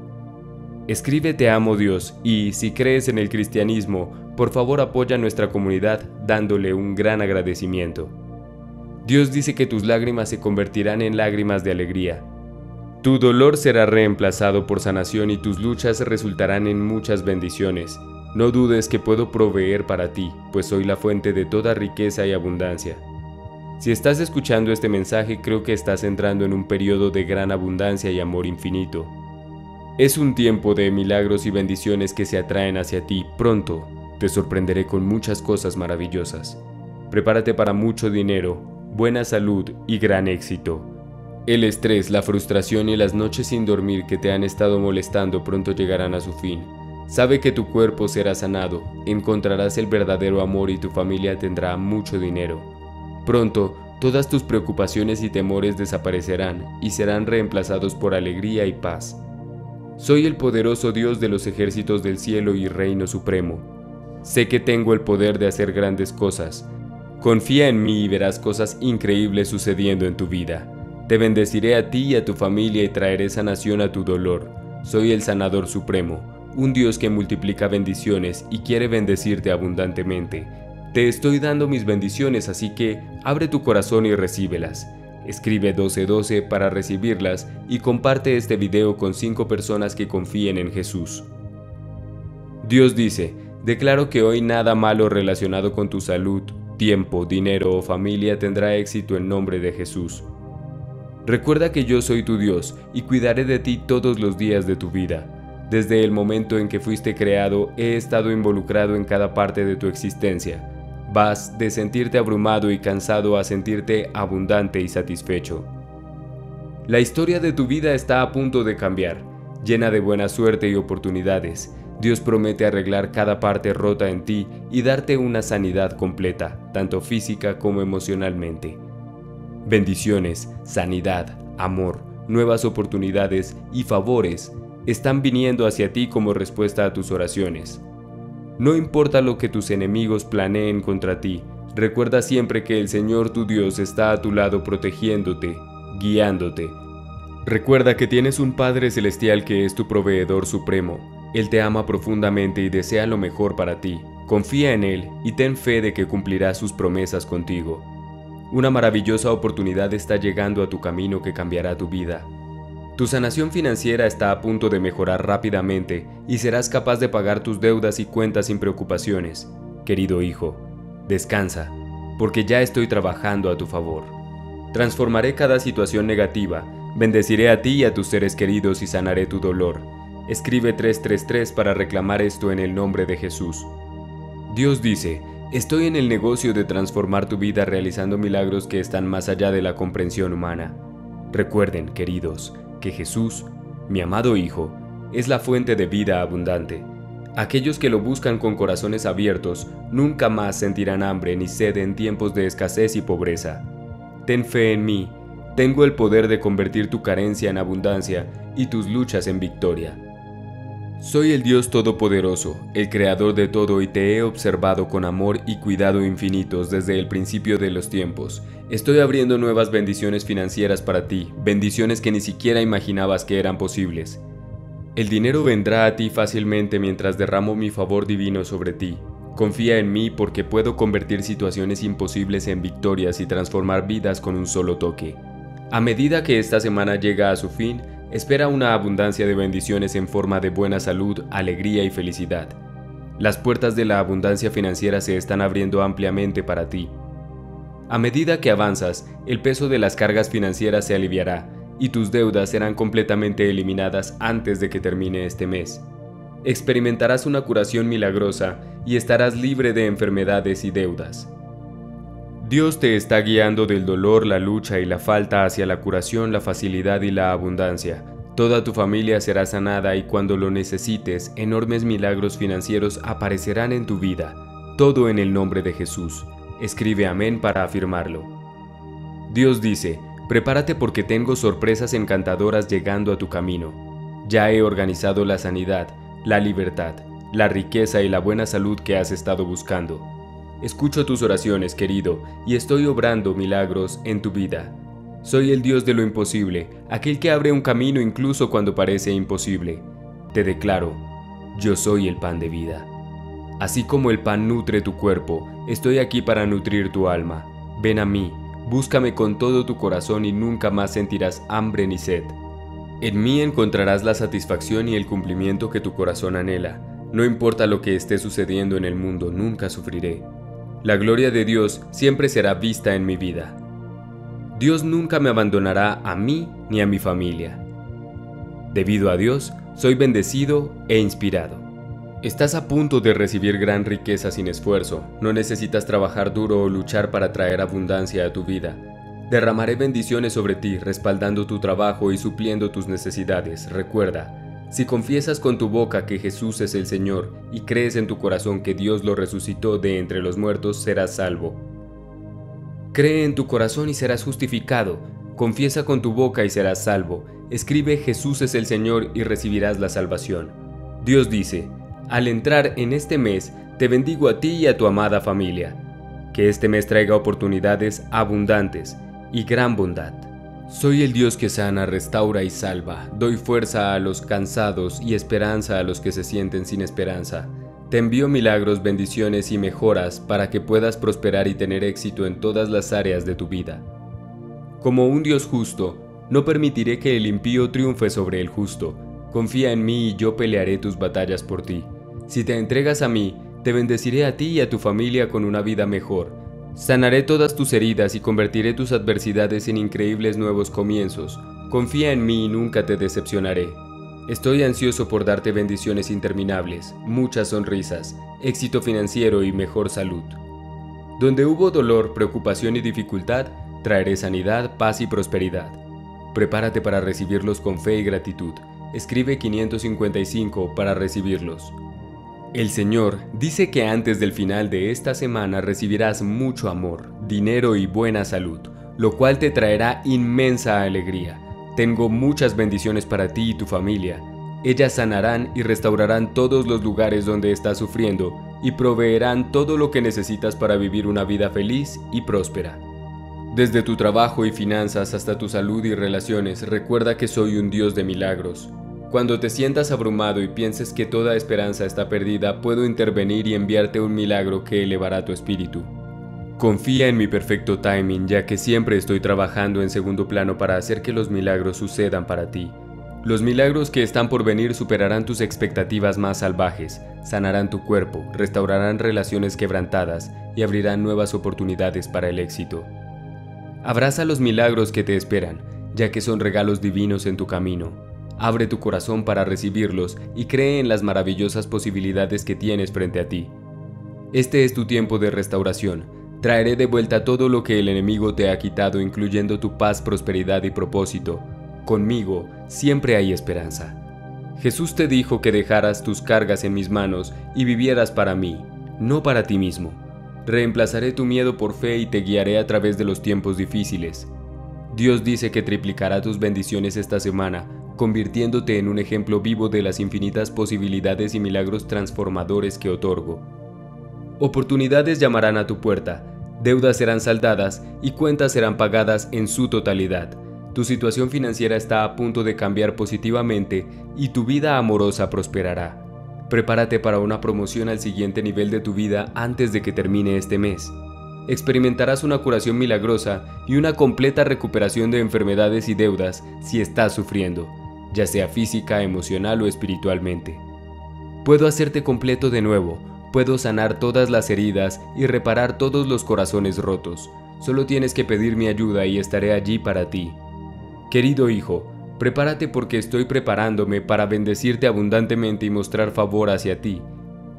Escribe Te amo Dios y, si crees en el cristianismo, por favor apoya nuestra comunidad dándole un gran agradecimiento. Dios dice que tus lágrimas se convertirán en lágrimas de alegría. Tu dolor será reemplazado por sanación y tus luchas resultarán en muchas bendiciones. No dudes que puedo proveer para ti, pues soy la fuente de toda riqueza y abundancia. Si estás escuchando este mensaje creo que estás entrando en un periodo de gran abundancia y amor infinito. Es un tiempo de milagros y bendiciones que se atraen hacia ti. Pronto te sorprenderé con muchas cosas maravillosas. Prepárate para mucho dinero, buena salud y gran éxito. El estrés, la frustración y las noches sin dormir que te han estado molestando pronto llegarán a su fin. Sabe que tu cuerpo será sanado, encontrarás el verdadero amor y tu familia tendrá mucho dinero. Pronto, todas tus preocupaciones y temores desaparecerán y serán reemplazados por alegría y paz. Soy el poderoso Dios de los ejércitos del cielo y reino supremo. Sé que tengo el poder de hacer grandes cosas. Confía en mí y verás cosas increíbles sucediendo en tu vida. Te bendeciré a ti y a tu familia y traeré sanación a tu dolor. Soy el sanador supremo, un Dios que multiplica bendiciones y quiere bendecirte abundantemente te estoy dando mis bendiciones, así que abre tu corazón y recíbelas. Escribe 1212 para recibirlas y comparte este video con 5 personas que confíen en Jesús. Dios dice, declaro que hoy nada malo relacionado con tu salud, tiempo, dinero o familia tendrá éxito en nombre de Jesús. Recuerda que yo soy tu Dios y cuidaré de ti todos los días de tu vida. Desde el momento en que fuiste creado he estado involucrado en cada parte de tu existencia Vas de sentirte abrumado y cansado a sentirte abundante y satisfecho. La historia de tu vida está a punto de cambiar, llena de buena suerte y oportunidades. Dios promete arreglar cada parte rota en ti y darte una sanidad completa, tanto física como emocionalmente. Bendiciones, sanidad, amor, nuevas oportunidades y favores están viniendo hacia ti como respuesta a tus oraciones. No importa lo que tus enemigos planeen contra ti, recuerda siempre que el Señor tu Dios está a tu lado protegiéndote, guiándote. Recuerda que tienes un Padre Celestial que es tu proveedor supremo. Él te ama profundamente y desea lo mejor para ti. Confía en Él y ten fe de que cumplirá sus promesas contigo. Una maravillosa oportunidad está llegando a tu camino que cambiará tu vida. Tu sanación financiera está a punto de mejorar rápidamente y serás capaz de pagar tus deudas y cuentas sin preocupaciones. Querido hijo, descansa, porque ya estoy trabajando a tu favor. Transformaré cada situación negativa, bendeciré a ti y a tus seres queridos y sanaré tu dolor. Escribe 333 para reclamar esto en el nombre de Jesús. Dios dice, estoy en el negocio de transformar tu vida realizando milagros que están más allá de la comprensión humana. Recuerden, queridos, que Jesús, mi amado Hijo, es la fuente de vida abundante. Aquellos que lo buscan con corazones abiertos nunca más sentirán hambre ni sed en tiempos de escasez y pobreza. Ten fe en mí, tengo el poder de convertir tu carencia en abundancia y tus luchas en victoria. Soy el Dios Todopoderoso, el Creador de todo y te he observado con amor y cuidado infinitos desde el principio de los tiempos. Estoy abriendo nuevas bendiciones financieras para ti, bendiciones que ni siquiera imaginabas que eran posibles. El dinero vendrá a ti fácilmente mientras derramo mi favor divino sobre ti. Confía en mí porque puedo convertir situaciones imposibles en victorias y transformar vidas con un solo toque. A medida que esta semana llega a su fin, espera una abundancia de bendiciones en forma de buena salud, alegría y felicidad. Las puertas de la abundancia financiera se están abriendo ampliamente para ti. A medida que avanzas, el peso de las cargas financieras se aliviará y tus deudas serán completamente eliminadas antes de que termine este mes. Experimentarás una curación milagrosa y estarás libre de enfermedades y deudas. Dios te está guiando del dolor, la lucha y la falta hacia la curación, la facilidad y la abundancia. Toda tu familia será sanada y cuando lo necesites, enormes milagros financieros aparecerán en tu vida. Todo en el nombre de Jesús. Escribe amén para afirmarlo. Dios dice, prepárate porque tengo sorpresas encantadoras llegando a tu camino. Ya he organizado la sanidad, la libertad, la riqueza y la buena salud que has estado buscando. Escucho tus oraciones, querido, y estoy obrando milagros en tu vida. Soy el Dios de lo imposible, aquel que abre un camino incluso cuando parece imposible. Te declaro, yo soy el pan de vida. Así como el pan nutre tu cuerpo, estoy aquí para nutrir tu alma. Ven a mí, búscame con todo tu corazón y nunca más sentirás hambre ni sed. En mí encontrarás la satisfacción y el cumplimiento que tu corazón anhela. No importa lo que esté sucediendo en el mundo, nunca sufriré. La gloria de Dios siempre será vista en mi vida. Dios nunca me abandonará a mí ni a mi familia. Debido a Dios, soy bendecido e inspirado. Estás a punto de recibir gran riqueza sin esfuerzo, no necesitas trabajar duro o luchar para traer abundancia a tu vida. Derramaré bendiciones sobre ti, respaldando tu trabajo y supliendo tus necesidades. Recuerda, si confiesas con tu boca que Jesús es el Señor y crees en tu corazón que Dios lo resucitó de entre los muertos, serás salvo. Cree en tu corazón y serás justificado. Confiesa con tu boca y serás salvo. Escribe Jesús es el Señor y recibirás la salvación. Dios dice, al entrar en este mes, te bendigo a ti y a tu amada familia. Que este mes traiga oportunidades abundantes y gran bondad. Soy el Dios que sana, restaura y salva. Doy fuerza a los cansados y esperanza a los que se sienten sin esperanza. Te envío milagros, bendiciones y mejoras para que puedas prosperar y tener éxito en todas las áreas de tu vida. Como un Dios justo, no permitiré que el impío triunfe sobre el justo. Confía en mí y yo pelearé tus batallas por ti. Si te entregas a mí, te bendeciré a ti y a tu familia con una vida mejor Sanaré todas tus heridas y convertiré tus adversidades en increíbles nuevos comienzos. Confía en mí y nunca te decepcionaré. Estoy ansioso por darte bendiciones interminables, muchas sonrisas, éxito financiero y mejor salud. Donde hubo dolor, preocupación y dificultad, traeré sanidad, paz y prosperidad. Prepárate para recibirlos con fe y gratitud. Escribe 555 para recibirlos. El Señor dice que antes del final de esta semana recibirás mucho amor, dinero y buena salud, lo cual te traerá inmensa alegría. Tengo muchas bendiciones para ti y tu familia. Ellas sanarán y restaurarán todos los lugares donde estás sufriendo y proveerán todo lo que necesitas para vivir una vida feliz y próspera. Desde tu trabajo y finanzas hasta tu salud y relaciones, recuerda que soy un Dios de milagros. Cuando te sientas abrumado y pienses que toda esperanza está perdida, puedo intervenir y enviarte un milagro que elevará tu espíritu. Confía en mi perfecto timing, ya que siempre estoy trabajando en segundo plano para hacer que los milagros sucedan para ti. Los milagros que están por venir superarán tus expectativas más salvajes, sanarán tu cuerpo, restaurarán relaciones quebrantadas y abrirán nuevas oportunidades para el éxito. Abraza los milagros que te esperan, ya que son regalos divinos en tu camino. Abre tu corazón para recibirlos y cree en las maravillosas posibilidades que tienes frente a ti. Este es tu tiempo de restauración. Traeré de vuelta todo lo que el enemigo te ha quitado, incluyendo tu paz, prosperidad y propósito. Conmigo siempre hay esperanza. Jesús te dijo que dejaras tus cargas en mis manos y vivieras para mí, no para ti mismo. Reemplazaré tu miedo por fe y te guiaré a través de los tiempos difíciles. Dios dice que triplicará tus bendiciones esta semana convirtiéndote en un ejemplo vivo de las infinitas posibilidades y milagros transformadores que otorgo. Oportunidades llamarán a tu puerta, deudas serán saldadas y cuentas serán pagadas en su totalidad. Tu situación financiera está a punto de cambiar positivamente y tu vida amorosa prosperará. Prepárate para una promoción al siguiente nivel de tu vida antes de que termine este mes. Experimentarás una curación milagrosa y una completa recuperación de enfermedades y deudas si estás sufriendo ya sea física, emocional o espiritualmente. Puedo hacerte completo de nuevo, puedo sanar todas las heridas y reparar todos los corazones rotos. Solo tienes que pedir mi ayuda y estaré allí para ti. Querido hijo, prepárate porque estoy preparándome para bendecirte abundantemente y mostrar favor hacia ti.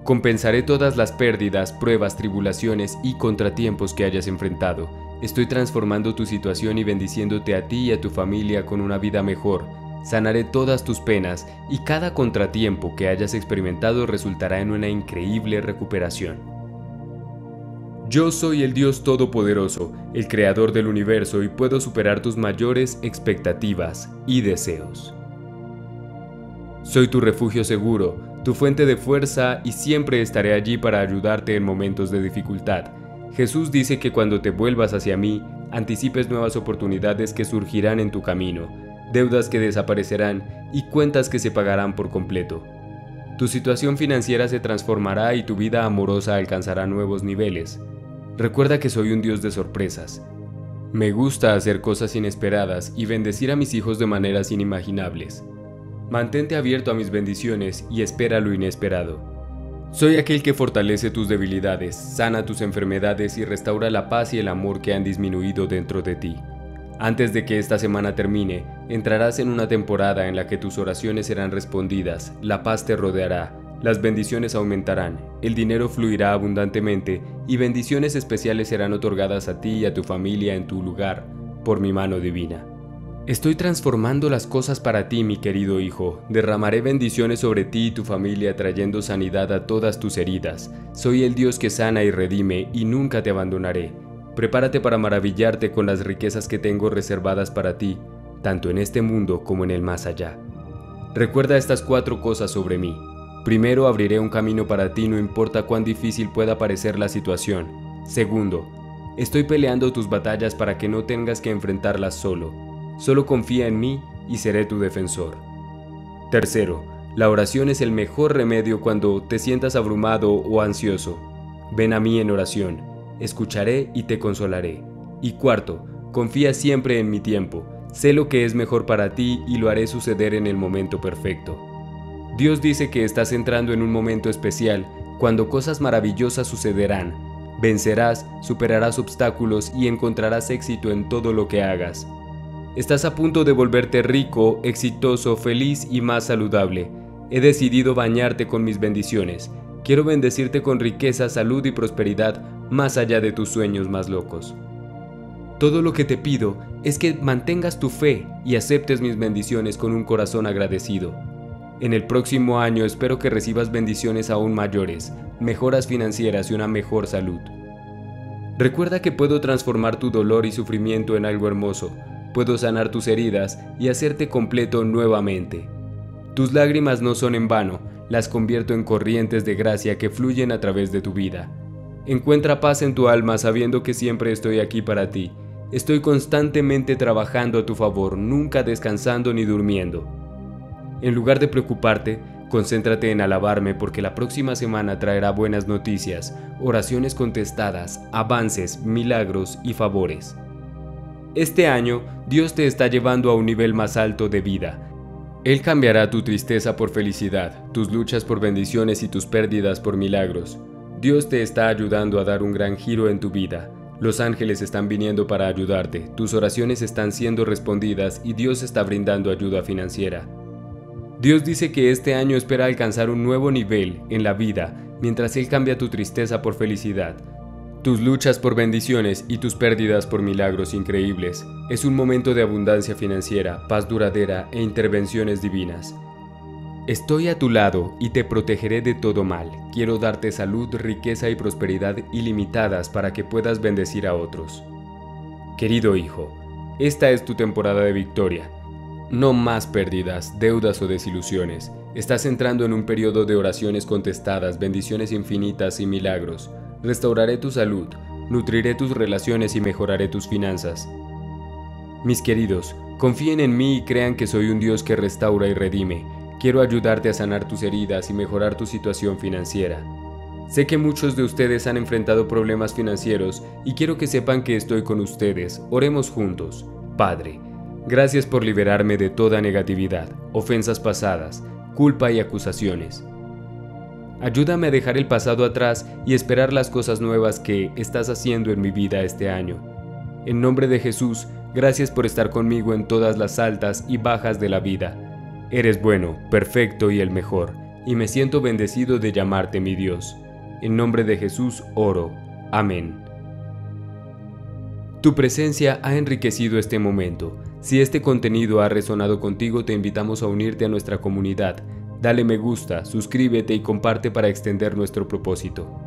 Compensaré todas las pérdidas, pruebas, tribulaciones y contratiempos que hayas enfrentado. Estoy transformando tu situación y bendiciéndote a ti y a tu familia con una vida mejor. Sanaré todas tus penas y cada contratiempo que hayas experimentado resultará en una increíble recuperación. Yo soy el Dios Todopoderoso, el Creador del universo y puedo superar tus mayores expectativas y deseos. Soy tu refugio seguro, tu fuente de fuerza y siempre estaré allí para ayudarte en momentos de dificultad. Jesús dice que cuando te vuelvas hacia mí, anticipes nuevas oportunidades que surgirán en tu camino, deudas que desaparecerán y cuentas que se pagarán por completo. Tu situación financiera se transformará y tu vida amorosa alcanzará nuevos niveles. Recuerda que soy un Dios de sorpresas. Me gusta hacer cosas inesperadas y bendecir a mis hijos de maneras inimaginables. Mantente abierto a mis bendiciones y espera lo inesperado. Soy aquel que fortalece tus debilidades, sana tus enfermedades y restaura la paz y el amor que han disminuido dentro de ti. Antes de que esta semana termine, entrarás en una temporada en la que tus oraciones serán respondidas, la paz te rodeará, las bendiciones aumentarán, el dinero fluirá abundantemente y bendiciones especiales serán otorgadas a ti y a tu familia en tu lugar, por mi mano divina. Estoy transformando las cosas para ti, mi querido hijo. Derramaré bendiciones sobre ti y tu familia, trayendo sanidad a todas tus heridas. Soy el Dios que sana y redime, y nunca te abandonaré. Prepárate para maravillarte con las riquezas que tengo reservadas para ti, tanto en este mundo como en el más allá. Recuerda estas cuatro cosas sobre mí. Primero, abriré un camino para ti no importa cuán difícil pueda parecer la situación. Segundo, estoy peleando tus batallas para que no tengas que enfrentarlas solo. Solo confía en mí y seré tu defensor. Tercero, la oración es el mejor remedio cuando te sientas abrumado o ansioso. Ven a mí en oración, escucharé y te consolaré. Y cuarto, confía siempre en mi tiempo. Sé lo que es mejor para ti y lo haré suceder en el momento perfecto. Dios dice que estás entrando en un momento especial, cuando cosas maravillosas sucederán. Vencerás, superarás obstáculos y encontrarás éxito en todo lo que hagas. Estás a punto de volverte rico, exitoso, feliz y más saludable. He decidido bañarte con mis bendiciones. Quiero bendecirte con riqueza, salud y prosperidad más allá de tus sueños más locos. Todo lo que te pido es que mantengas tu fe y aceptes mis bendiciones con un corazón agradecido. En el próximo año espero que recibas bendiciones aún mayores, mejoras financieras y una mejor salud. Recuerda que puedo transformar tu dolor y sufrimiento en algo hermoso puedo sanar tus heridas y hacerte completo nuevamente. Tus lágrimas no son en vano, las convierto en corrientes de gracia que fluyen a través de tu vida. Encuentra paz en tu alma sabiendo que siempre estoy aquí para ti. Estoy constantemente trabajando a tu favor, nunca descansando ni durmiendo. En lugar de preocuparte, concéntrate en alabarme porque la próxima semana traerá buenas noticias, oraciones contestadas, avances, milagros y favores. Este año, Dios te está llevando a un nivel más alto de vida. Él cambiará tu tristeza por felicidad, tus luchas por bendiciones y tus pérdidas por milagros. Dios te está ayudando a dar un gran giro en tu vida. Los ángeles están viniendo para ayudarte, tus oraciones están siendo respondidas y Dios está brindando ayuda financiera. Dios dice que este año espera alcanzar un nuevo nivel en la vida mientras Él cambia tu tristeza por felicidad, tus luchas por bendiciones y tus pérdidas por milagros increíbles. Es un momento de abundancia financiera, paz duradera e intervenciones divinas. Estoy a tu lado y te protegeré de todo mal. Quiero darte salud, riqueza y prosperidad ilimitadas para que puedas bendecir a otros. Querido hijo, esta es tu temporada de victoria. No más pérdidas, deudas o desilusiones. Estás entrando en un periodo de oraciones contestadas, bendiciones infinitas y milagros. Restauraré tu salud, nutriré tus relaciones y mejoraré tus finanzas. Mis queridos, confíen en mí y crean que soy un Dios que restaura y redime. Quiero ayudarte a sanar tus heridas y mejorar tu situación financiera. Sé que muchos de ustedes han enfrentado problemas financieros y quiero que sepan que estoy con ustedes. Oremos juntos. Padre, gracias por liberarme de toda negatividad, ofensas pasadas, culpa y acusaciones. Ayúdame a dejar el pasado atrás y esperar las cosas nuevas que estás haciendo en mi vida este año. En nombre de Jesús, gracias por estar conmigo en todas las altas y bajas de la vida. Eres bueno, perfecto y el mejor, y me siento bendecido de llamarte mi Dios. En nombre de Jesús oro. Amén. Tu presencia ha enriquecido este momento. Si este contenido ha resonado contigo, te invitamos a unirte a nuestra comunidad. Dale me gusta, suscríbete y comparte para extender nuestro propósito.